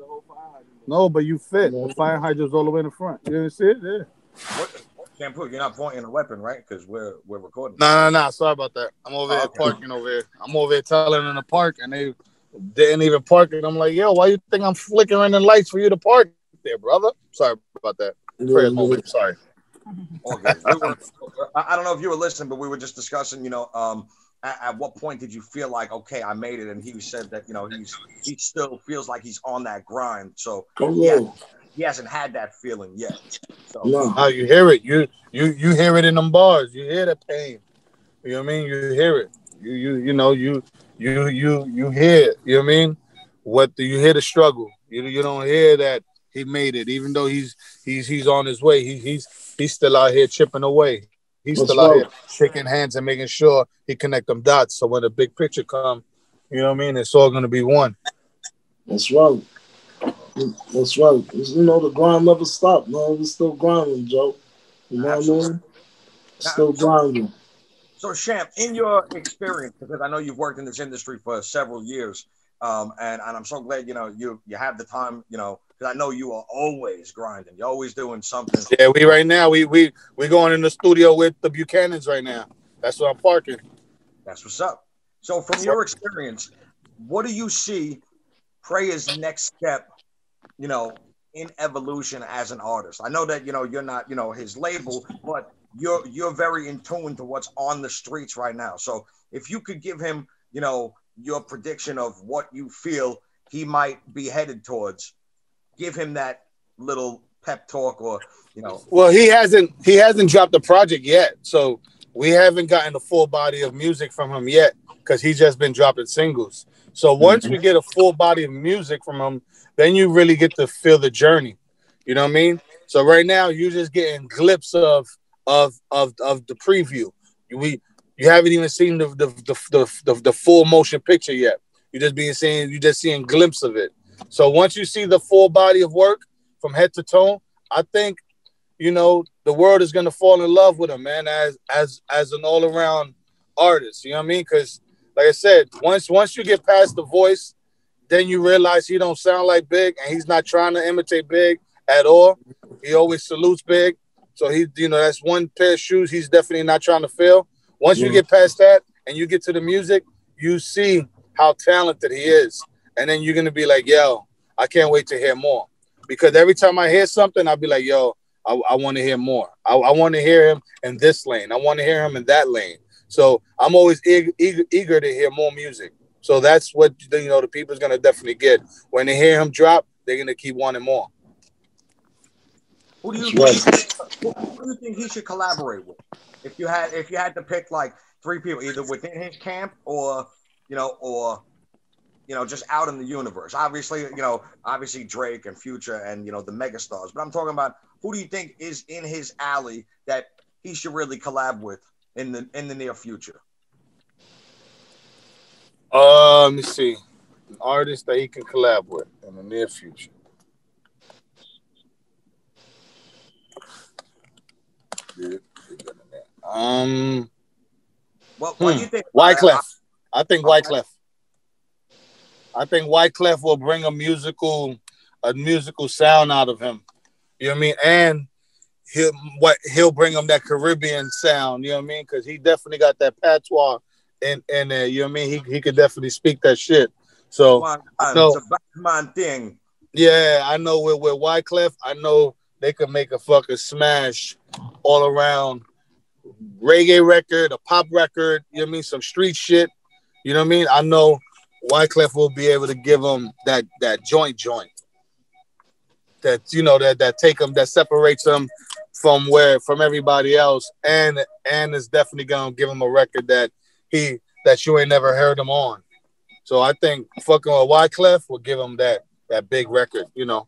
No, but you fit. The fire hydrant's all the way in the front. You didn't see it? Yeah. What, Shampoo, you're not pointing a weapon, right? Because we're we're recording. No, no, no. Sorry about that. I'm over oh, here okay. parking over here. I'm over here telling in the park, and they didn't even park it. I'm like, yo, why you think I'm flickering the lights for you to park there, brother? Sorry about that. moment. Sorry. Okay. We were, I don't know if you were listening, but we were just discussing, you know, um, at, at, what point did you feel like, okay, I made it? And he said that, you know, he's he still feels like he's on that grind. So he, has, he hasn't had that feeling yet. So no. How you hear it? You you you hear it in them bars. You hear the pain. You know what I mean? You hear it. You you you know you you you you hear it. You know what I mean? What do you hear the struggle? You you don't hear that he made it, even though he's he's he's on his way. He, he's he's still out here chipping away. He's That's still out here shaking hands and making sure he connect them dots. So when the big picture come, you know what I mean, it's all gonna be one. That's right. That's right. You know the grind never stopped. No, we're still grinding, Joe. You know Absolutely. what I mean? Still grinding. So, Champ, in your experience, because I know you've worked in this industry for several years, um, and, and I'm so glad you know you you have the time, you know, because I know you are always grinding. You're always doing something. Yeah, we right now we we we going in the studio with the Buchanans right now. That's where I'm parking. That's what's up. So, from your experience, what do you see Prayah's next step? You know, in evolution as an artist. I know that you know you're not you know his label, but you're you're very in tune to what's on the streets right now. So if you could give him you know your prediction of what you feel he might be headed towards, give him that little pep talk or you know. Well, he hasn't he hasn't dropped the project yet, so we haven't gotten the full body of music from him yet because he's just been dropping singles. So once mm-hmm. we get a full body of music from him, then you really get to feel the journey. You know what I mean? So right now you're just getting glimpse of of of of the preview. We you haven't even seen the the the, the, the, the full motion picture yet. You're just being seeing you're just seeing glimpse of it. So once you see the full body of work from head to toe, I think you know the world is gonna fall in love with him, man, as as as an all around artist. You know what I mean? Because like I said, once once you get past the voice, then you realize he don't sound like Big, and he's not trying to imitate Big at all. He always salutes Big. So he, you know, that's one pair of shoes he's definitely not trying to fill. Once you get past that and you get to the music, you see how talented he is. And then you're gonna be like, yo, I can't wait to hear more. Because every time I hear something, I'll be like, yo, I, I want to hear more. I, I want to hear him in this lane. I want to hear him in that lane. So I'm always eager, eager, eager to hear more music. So that's what you know the people's gonna definitely get when they hear him drop. They're gonna keep wanting more. Who do you, think, who do you think he should collaborate with? If you had if you had to pick like three people, either within his camp or you know, or you know, just out in the universe. Obviously, you know, obviously Drake and Future and you know the megastars. But I'm talking about who do you think is in his alley that he should really collab with in the in the near future? Uh, let me see. An artist that he can collab with in the near future. Um. What, what hmm. do you think? Wyclef. I think Wyclef. I think Wyclef will bring a musical, a musical sound out of him. You know what I mean? And he'll what he'll bring him that Caribbean sound. You know what I mean? Because he definitely got that patois in in there. You know what I mean? He he could definitely speak that shit. So uh, man, it's a Batman thing. Yeah, I know with with Wyclef, I know they could make a fucking smash all around reggae record, a pop record, you know what I mean? Some street shit. You know what I mean? I know Wyclef will be able to give them that that joint joint. That you know that that take them that separates them from where from everybody else and and is definitely gonna give them a record that he that you ain't never heard him on. So I think fucking with Wyclef will give him that that big record, you know.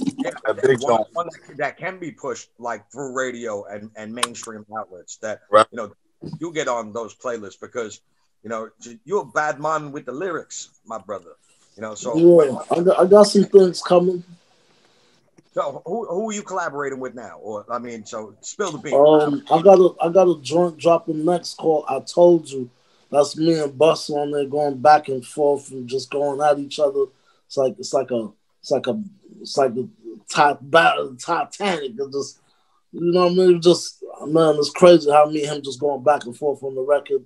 Yeah, a big one, one that can be pushed like through radio and, and mainstream outlets that right. you know you get on those playlists because you know you're a bad man with the lyrics, my brother. You know, so yeah, I got, I got some things coming. So who who are you collaborating with now? Or I mean, so spill the beans. Um, I got a I got a joint dropping next called I Told You. That's me and Bus on there going back and forth and just going at each other. It's like it's like a it's like a it's like the top battle Titanic. It just you know what I mean? It Just man, it's crazy how me and him just going back and forth on the record.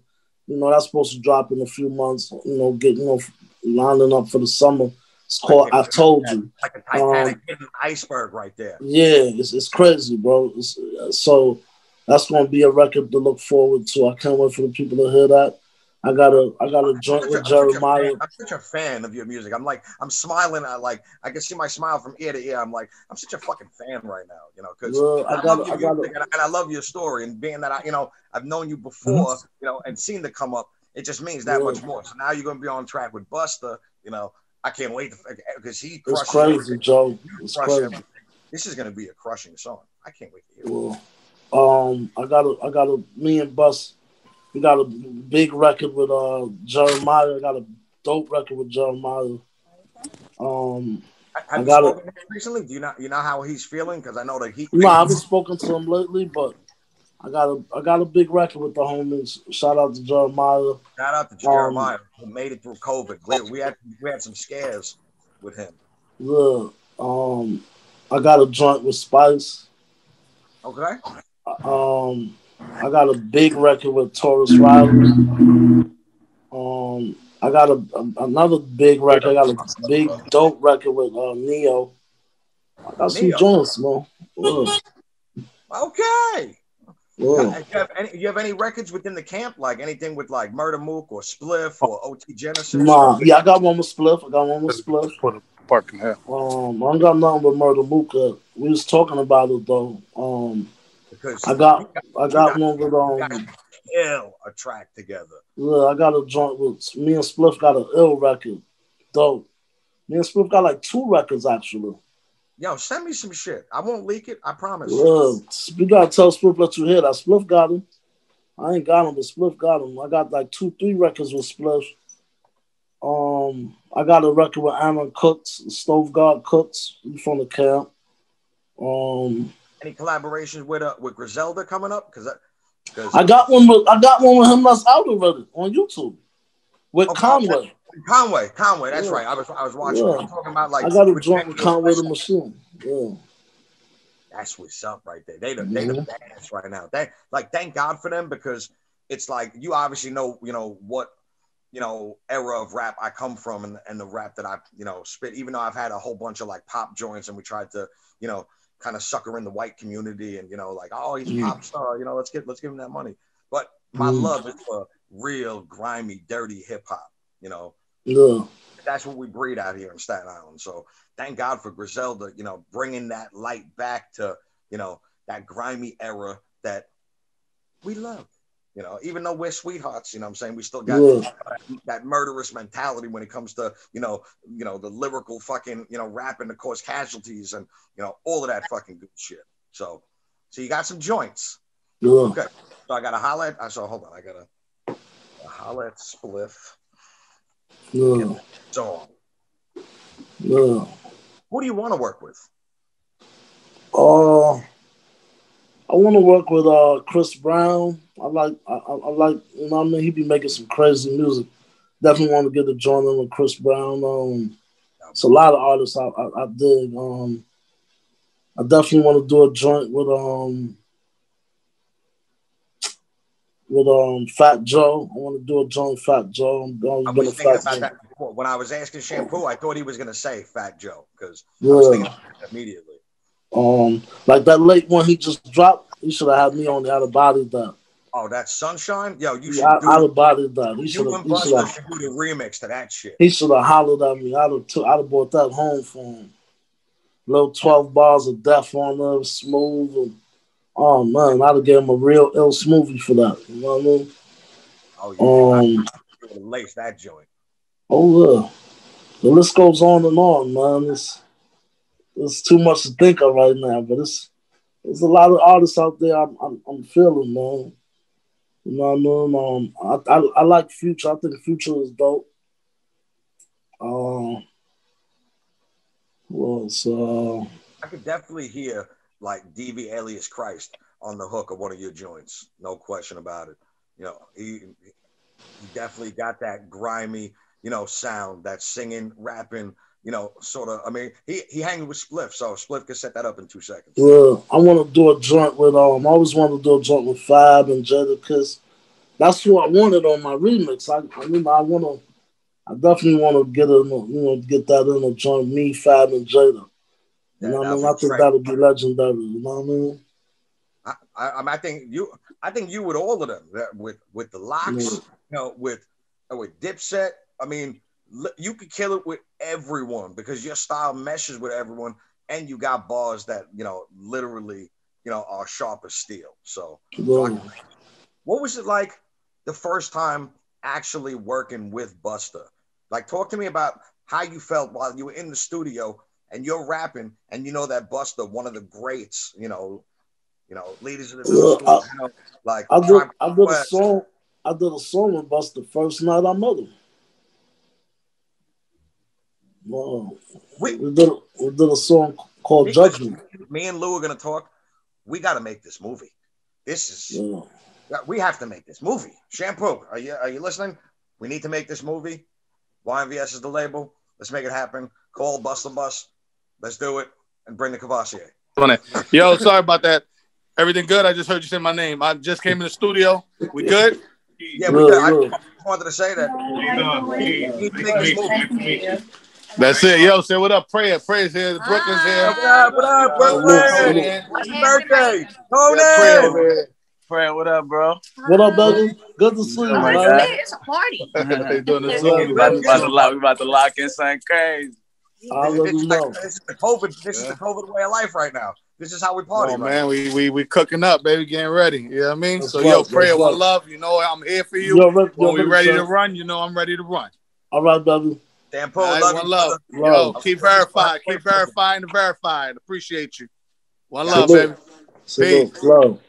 You know, that's supposed to drop in a few months, you know, getting you know lining up for the summer. It's called like I Told You. Like a Titanic um, iceberg right there. Yeah, it's, it's crazy, bro. It's, so that's going to be a record to look forward to. I can't wait for the people to hear that. I got a I got a joint with Jeremih. I'm such a fan of your music. I'm like I'm smiling. I like I can see my smile from ear to ear. I'm like I'm such a fucking fan right now. You know, because I, I, got I got and, I love your story and being that I you know I've known you before. Mm-hmm. You know, and seen the come up. It just means that yeah. much more. So now you're gonna be on track with Busta. You know, I can't wait because he. It's crazy, everything. Joe. It's crazy. Everything. This is gonna be a crushing song. I can't wait to hear. Well, um, I got a I got a me and Bus we got a big record with uh Jeremih. I got a dope record with Jeremih. Um, have I got it recently. Do you know you know how he's feeling? Because I know that he. No, I haven't spoken to him lately, but I got a I got a big record with the homies. Shout out to Jeremih. Shout out to Jeremih um, who made it through COVID. We, we had we had some scares with him. Yeah. Um, I got a joint with Spice. Okay. Um, I got a big record with Tarrus Riley. Um, I got a, a, another big record. I got a big dope record with uh, Ne-Yo. I got some joints, man. Okay. Yeah. You have, any, you have any records within the camp, like anything with like Murda Mook or Spliff or OT Genasis? Nah, yeah, I got one with Spliff. I got one with Spliff. Put a parking hell. Um, I don't got nothing with Murda Mook. We was talking about it though. Um, because I got, got I got, got one with um ill a track together. Yeah, I got a joint with me and Spliff got an ill record. Dope. Me and Spliff got like two records actually. Yo, send me some shit. I won't leak it. I promise. Yeah, you gotta tell Spliff let you hear that. Spliff got him. I ain't got him, but Spliff got him. I got like two, three records with Spliff. Um, I got a record with Aaron Cooks, Stove God Cooks from the camp. Um, any collaborations with uh with Griselda coming up? Because I I got one with I got one with him that's out already on YouTube with oh, Conway. Conway, Conway, that's yeah. right. I was I was watching. Yeah. I'm talking about like I got a joint with Conway the Machine. Yeah. That's what's up right there. They the they the badass right now. They like thank God for them because it's like you obviously know you know what you know era of rap I come from and, and the rap that I you know spit. Even though I've had a whole bunch of like pop joints and we tried to you know kind of sucker in the white community and you know like oh he's a pop star you know let's get let's give him that money. But my mm. love is for real grimy dirty hip hop you know? Yeah. That's what we breed out here in Staten Island. So thank God for Griselda you know bringing that light back to you know that grimy era that we love you know, even though we're sweethearts, you know what I'm saying? We still got yeah. that, that, murderous mentality when it comes to, you know, you know, the lyrical fucking, you know, rapping to cause casualties and, you know, all of that fucking good shit. So, so you got some joints. Yeah. Okay. So I got a holla at, I saw, hold on, I got a, a holla at Spliff. Yeah. Song. Yeah. Who do you want to work with? Uh, I want to work with uh Chris Brown. I like I, I like you know I mean he be making some crazy music. Definitely want to get a joint in with Chris Brown. Um, it's a lot of artists I, I, I dig. Um, I definitely want to do a joint with um with um Fat Joe. I want to do a joint with Fat Joe. I'm going I was thinking about Joe. that before. When I was asking Shampoo, I thought he was gonna say Fat Joe because yeah. I was thinking immediately. Um, like that late one he just dropped, he should have had me on the out of body that. Oh, that sunshine, yo, you should yeah, do out of body that. He should have. do the remix to that shit. He should have hollered at me. I'd have, t- I'd have brought that home for him. Little twelve bars of death on there, smooth, and oh man, I'd have gave him a real ill smoothie for that. You know what I mean? Oh yeah. Um, lace that joint. Oh yeah. The list goes on and on, man. It's it's too much to think of right now, but it's there's a lot of artists out there I'm I'm, I'm feeling, man. You know what I mean? Um, I, I, I like Future. I think Future is dope. Um, who else? Uh, I could definitely hear like DV Alias Khryst on the hook of one of your joints. No question about it. You know, he, he definitely got that grimy, you know, sound, that singing, rapping, you know, sort of. I mean, he he hanging with Spliff, so Spliff can set that up in two seconds. Yeah, I want to do a joint with um. I always wanted to do a joint with Fab and Jadakiss. That's what I wanted on my remix. I, I mean, I want to. I definitely want to get a, you know, get that in a joint. Me, Fab, and Jada. You know what I mean? I think that'll be legendary. You know what I mean? I, I, I think you, I think you with all of them, with with the LOX, yeah. you know, with with Dipset. I mean, you could kill it with everyone because your style meshes with everyone, and you got bars that you know literally you know are sharp as steel. So, so what was it like the first time actually working with Busta Like, talk to me about how you felt while you were in the studio and you're rapping, and you know that Busta, one of the greats, you know, you know, leaders of the I, you know, like I did, I did a song, I did a song with Busta first night I met him. Wow. We, we, did, we did a song called me, Judgment. Me and Lou are gonna talk. We got to make this movie. This is yeah. we have to make this movie. Shampoo, are you are you listening? We need to make this movie. YNVS is the label. Let's make it happen. Call Busta Bus. Let's do it and bring the Cavassier. Yo, sorry about that. Everything good? I just heard you say my name. I just came in the studio. We good? Yeah, we good. I, I wanted to say that. That's it. Yo, say what up, Prayah. Prayah's here. The Brooklyn's ah. here. What up, what up, Brooklyn? Happy birthday. Tony. Prayah, Prayah, what up, bro? What up, baby? Good to see you, oh man. It's a party. they doing this we about, to lock, we about to lock in something crazy. I this, is like, this is the COVID. This yeah. is the COVID way of life right now. This is how we party. Oh right man, now. we we we cooking up, baby, getting ready. You know what I mean? That's so yo, Prayah, one love. You know I'm here for you. Yo, when we ready to run, you know I'm ready to run. All right, baby. Damn, Paul, right, love one you, love. Yo, keep verifying, keep verifying the verified. Appreciate you. One love, baby. Peace. Love.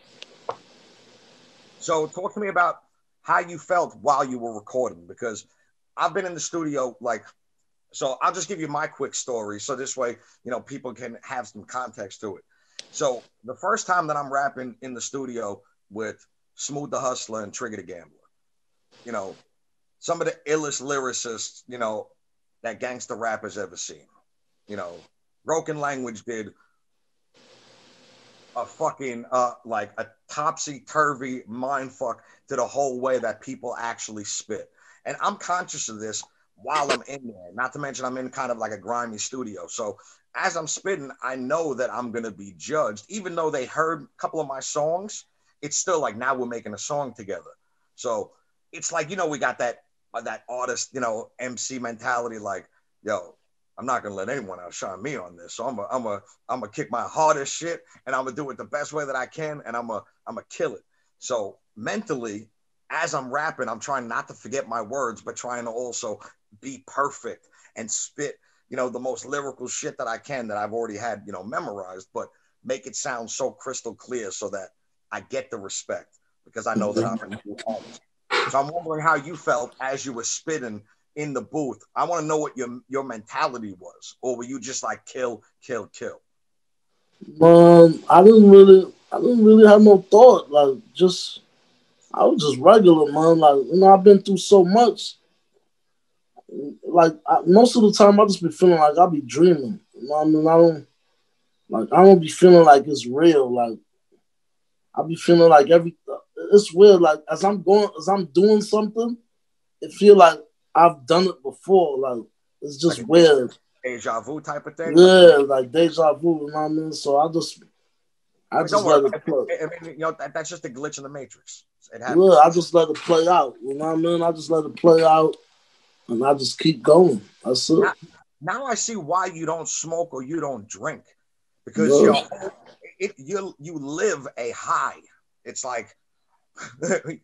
So, talk to me about how you felt while you were recording because I've been in the studio like so I'll just give you my quick story. So this way, you know, people can have some context to it. So the first time that I'm rapping in the studio with Smoothe da Hustler and Trigga tha Gambler, you know, some of the illest lyricists, you know, that gangster rappers ever seen. You know, Broken Language did a fucking uh like a topsy turvy mind fuck to the whole way that people actually spit. And I'm conscious of this while I'm in there. Not to mention, I'm in kind of like a grimy studio. So as I'm spitting, I know that I'm to be judged. Even though they heard a couple of my songs, it's still like now we're making a song together. So it's like, you know, we got that that artist, you know, MC mentality like, yo, I'm not gonna let anyone outshine me on this. So I'm a, I'm a, I'm gonna kick my hardest shit, and I'm gonna do it the best way that I can, and I'm a, I'm gonna kill it. So mentally, as I'm rapping, I'm trying not to forget my words, but trying to also be perfect and spit, you know, the most lyrical shit that I can that I've already had, you know, memorized, but make it sound so crystal clear so that I get the respect because I know that I'm a new artist. So I'm wondering how you felt as you were spitting in the booth. I want to know what your your mentality was, or were you just like kill, kill, kill? Um, I didn't really, I didn't really have no thought. Like just, I was just regular, man. Like you know, I've been through so much like I, most of the time I just be feeling like I be dreaming. You know what I mean? I don't like I don't be feeling like it's real. Like I be feeling like every it's weird. Like as I'm going, as I'm doing something, it feel like I've done it before. Like it's just like weird. Deja vu type of thing. Yeah, like deja vu. You know what I mean? So I just, I, I mean, just let it play. I mean, you know, that, that's just a glitch in the matrix. It happens. Yeah, I just let it play out. You know what I mean? I just let it play out and I just keep going. That's it. Now, now I see why you don't smoke or you don't drink because you it, you you live a high. It's like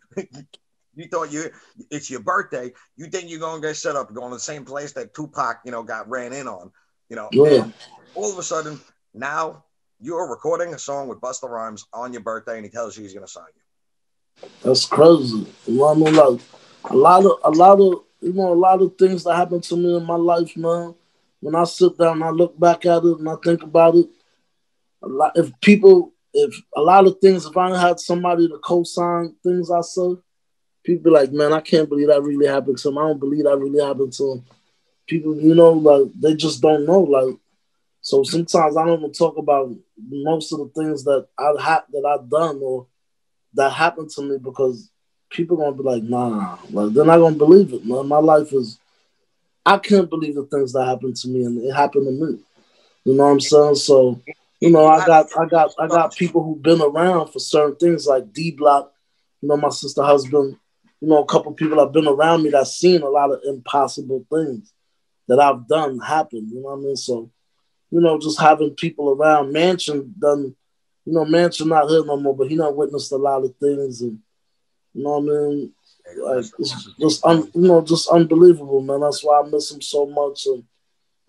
you thought you it's your birthday. You think you're gonna get set up going to the same place that Tupac, you know, got ran in on. You know, yeah. all of a sudden now you're recording a song with Busta Rhymes on your birthday, and he tells you he's gonna sign you. That's crazy. You know, I mean, like a lot of a lot of you know, a lot of things that happened to me in my life, man. When I sit down and I look back at it and I think about it, a lot if people if a lot of things if I had somebody to co-sign things I say, people be like, man, I can't believe that really happened to him. I don't believe that really happened to him. People, you know, like they just don't know. Like, so sometimes I don't even talk about most of the things that I have that I've done or that happened to me because people gonna be like, nah, like they're not gonna believe it, man. My life is I can't believe the things that happened to me and it happened to me. You know what I'm saying? So, you know, I got I got I got people who've been around for certain things like D Block, you know, my sister husband, you know, a couple people have been around me that seen a lot of impossible things that I've done happen. You know what I mean? So, you know, just having people around. Mansion done, you know, Mansion not here no more, but he not witnessed a lot of things, and you know what I mean. Like it's just un, you know, just unbelievable, man. That's why I miss him so much, and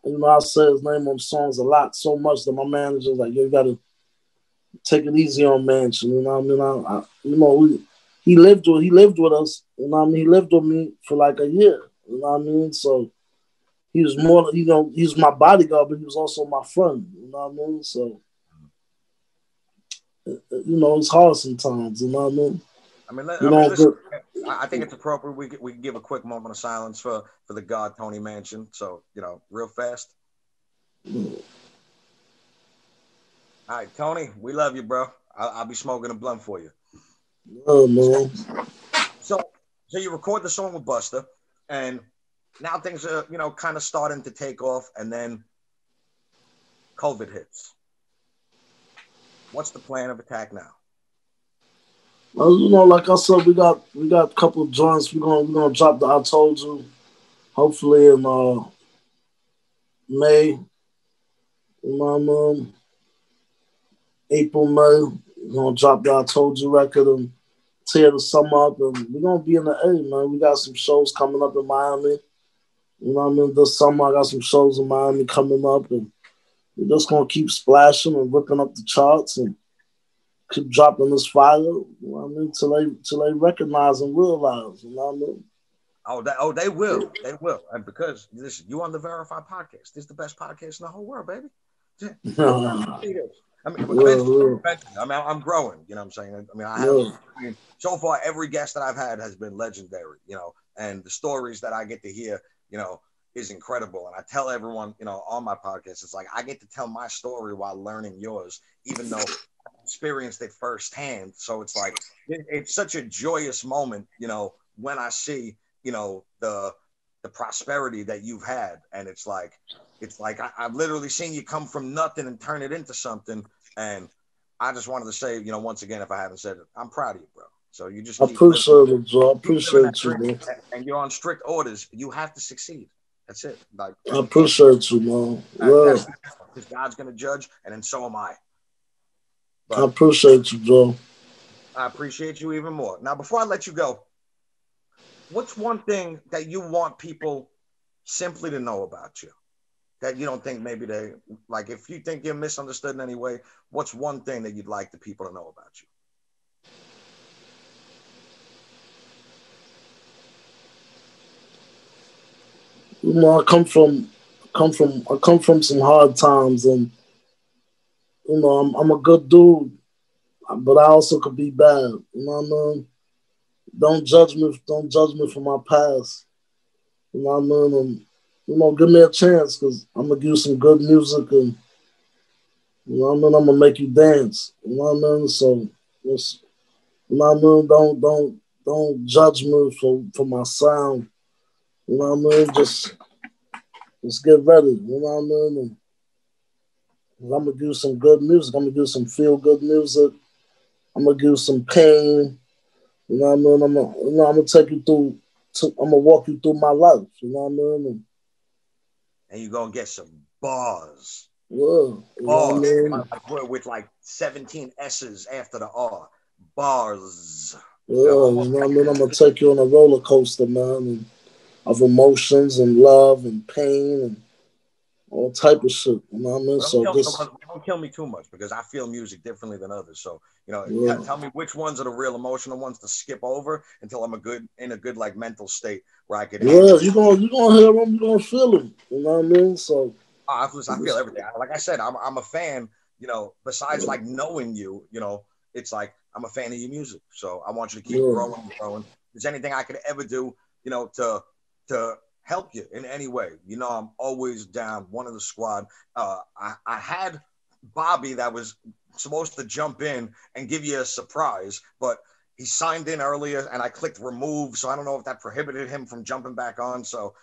you know, I say his name on songs a lot, so much that my manager's like, you gotta take it easy on Mansion. You know what I mean? I, I you know, we he lived with he lived with us. You know what I mean? He lived with me for like a year. You know what I mean? So he was more, you know, he was my bodyguard, but he was also my friend. You know what I mean? So uh, uh, you know, it's hard sometimes. You know what I mean? I mean, let, I, mean listen, I think it's appropriate. We we can give a quick moment of silence for for the God Tony Mansion. So you know, real fast. All right, Tony, we love you, bro. I'll, I'll be smoking a blunt for you. Oh man. So so you record the song with Busta, and now things are you know kind of starting to take off, and then COVID hits. What's the plan of attack now? Well, you know, like I said, we got we got a couple of joints. We're gonna we're gonna drop the I told you, hopefully in uh May. Um, April, May. We're gonna drop the I told you record and tear the summer up, and we're gonna be in the A, man. We got some shows coming up in Miami. You know what I mean? This summer I got some shows in Miami coming up, and we're just gonna keep splashing and ripping up the charts and dropping this fire. You know what I mean? Till they till they recognize and realize. You know what I mean? Oh, they, oh, they will. They will. And because listen, you on the Verified podcast. This is the best podcast in the whole world, baby. I mean, I mean, I'm growing. You know what I'm saying? I mean, I have. Yeah. I mean, so far, every guest that I've had has been legendary. You know, and the stories that I get to hear, you know, is incredible. And I tell everyone, you know, on my podcast, it's like I get to tell my story while learning yours, even though experienced it firsthand. So it's like it, it's such a joyous moment, you know, when I see, you know, the the prosperity that you've had, and it's like it's like I, have literally seen you come from nothing and turn it into something. And I just wanted to say, you know, once again, if I haven't said it, I'm proud of you, bro. So you just I appreciate it, Joe. I appreciate you, man. And you're on strict orders. You have to succeed. That's it. Like I appreciate you, man. Yeah. Because God's gonna judge, and then so am I. But I appreciate you, Joe. I appreciate you even more. Now, before I let you go, what's one thing that you want people simply to know about you? that you don't think maybe they like if you think you're misunderstood in any way what's one thing that you'd like the people to know about you you know i come from come from i come from some hard times and you know i'm, I'm a good dude but i also could be bad you know what i mean don't judge me don't judge me for my past you know what i mean and you know, give me a chance because I'm gonna give you some good music and you know what I mean. I'm gonna make you dance. You know what I mean. So just you know what I mean. Don't don't don't judge me for for my sound. You know what I mean. Just just get ready. You know what I mean. And I'm gonna do some good music. I'm gonna do some feel good music. I'm gonna give some pain. You know what I mean. I'm gonna you know I'm gonna take you through. To, I'm gonna walk you through my life. You know what I mean. And, and you're gonna get some bars. Whoa, bars like, with like 17 S's after the R. Bars. Yeah, you know, I mean, I'm gonna take you on a roller coaster, man, of emotions and love and pain and all type of shit. You know what I mean? so don't, this don't kill me too much because I feel music differently than others. So you know, yeah. tell me which ones are the real emotional ones to skip over until I'm a good in a good like mental state where I could. Yeah, you gonna you gonna hear them, you gonna feel them. You know what I mean? So I, I feel everything. Like I said, I'm I'm a fan you know, besides like knowing you, you know, it's like I'm a fan of your music, so I want you to keep yeah. growing growing. If there's anything I could ever do, you know, to to help you in any way, you know, I'm always down. One of the squad. Uh, I, I had Bobby that was supposed to jump in and give you a surprise, but he signed in earlier and I clicked remove. So I don't know if that prohibited him from jumping back on. So,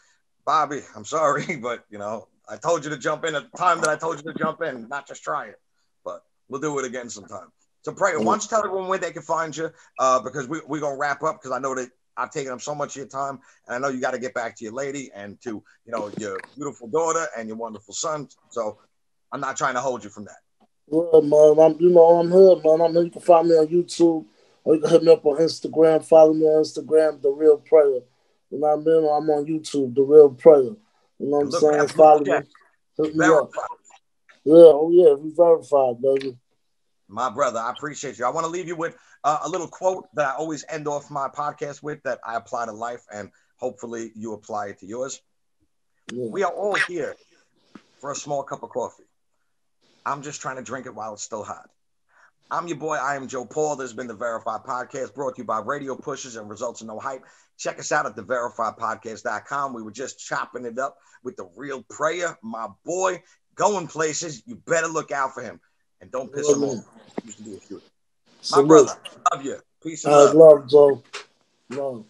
Bobby, I'm sorry, but you know, I told you to jump in at the time that I told you to jump in, not just try it. But we'll do it again sometime. So, pray. You tell everyone where they can find you? Uh, because we, we're going to wrap up because I know that I've taken up so much of your time, and I know you got to get back to your lady and to you know your beautiful daughter and your wonderful son. So I'm not trying to hold you from that. Well, man, I'm you know I'm here, man. I'm here. You can find me on YouTube, or you can hit me up on Instagram. Follow me on Instagram, the Real Prayah. You know what I mean? I'm on YouTube, the Real Prayah. You know what I'm saying? Follow me. Hit me up. Yeah, oh yeah, we verified, baby. My brother, I appreciate you. I want to leave you with uh, a little quote that I always end off my podcast with that I apply to life, and hopefully you apply it to yours. Yeah. We are all here for a small cup of coffee. I'm just trying to drink it while it's still hot. I'm your boy. I am JopauL. This has been the Verified Podcast brought to you by Radio Pushers and Results in No Hype. Check us out at theverifiedpodcast.com. We were just chopping it up with the real Prayah, my boy, going places. You better look out for him and don't piss him off. Used to be My brother, love you. Peace and love. love, Joe. Love.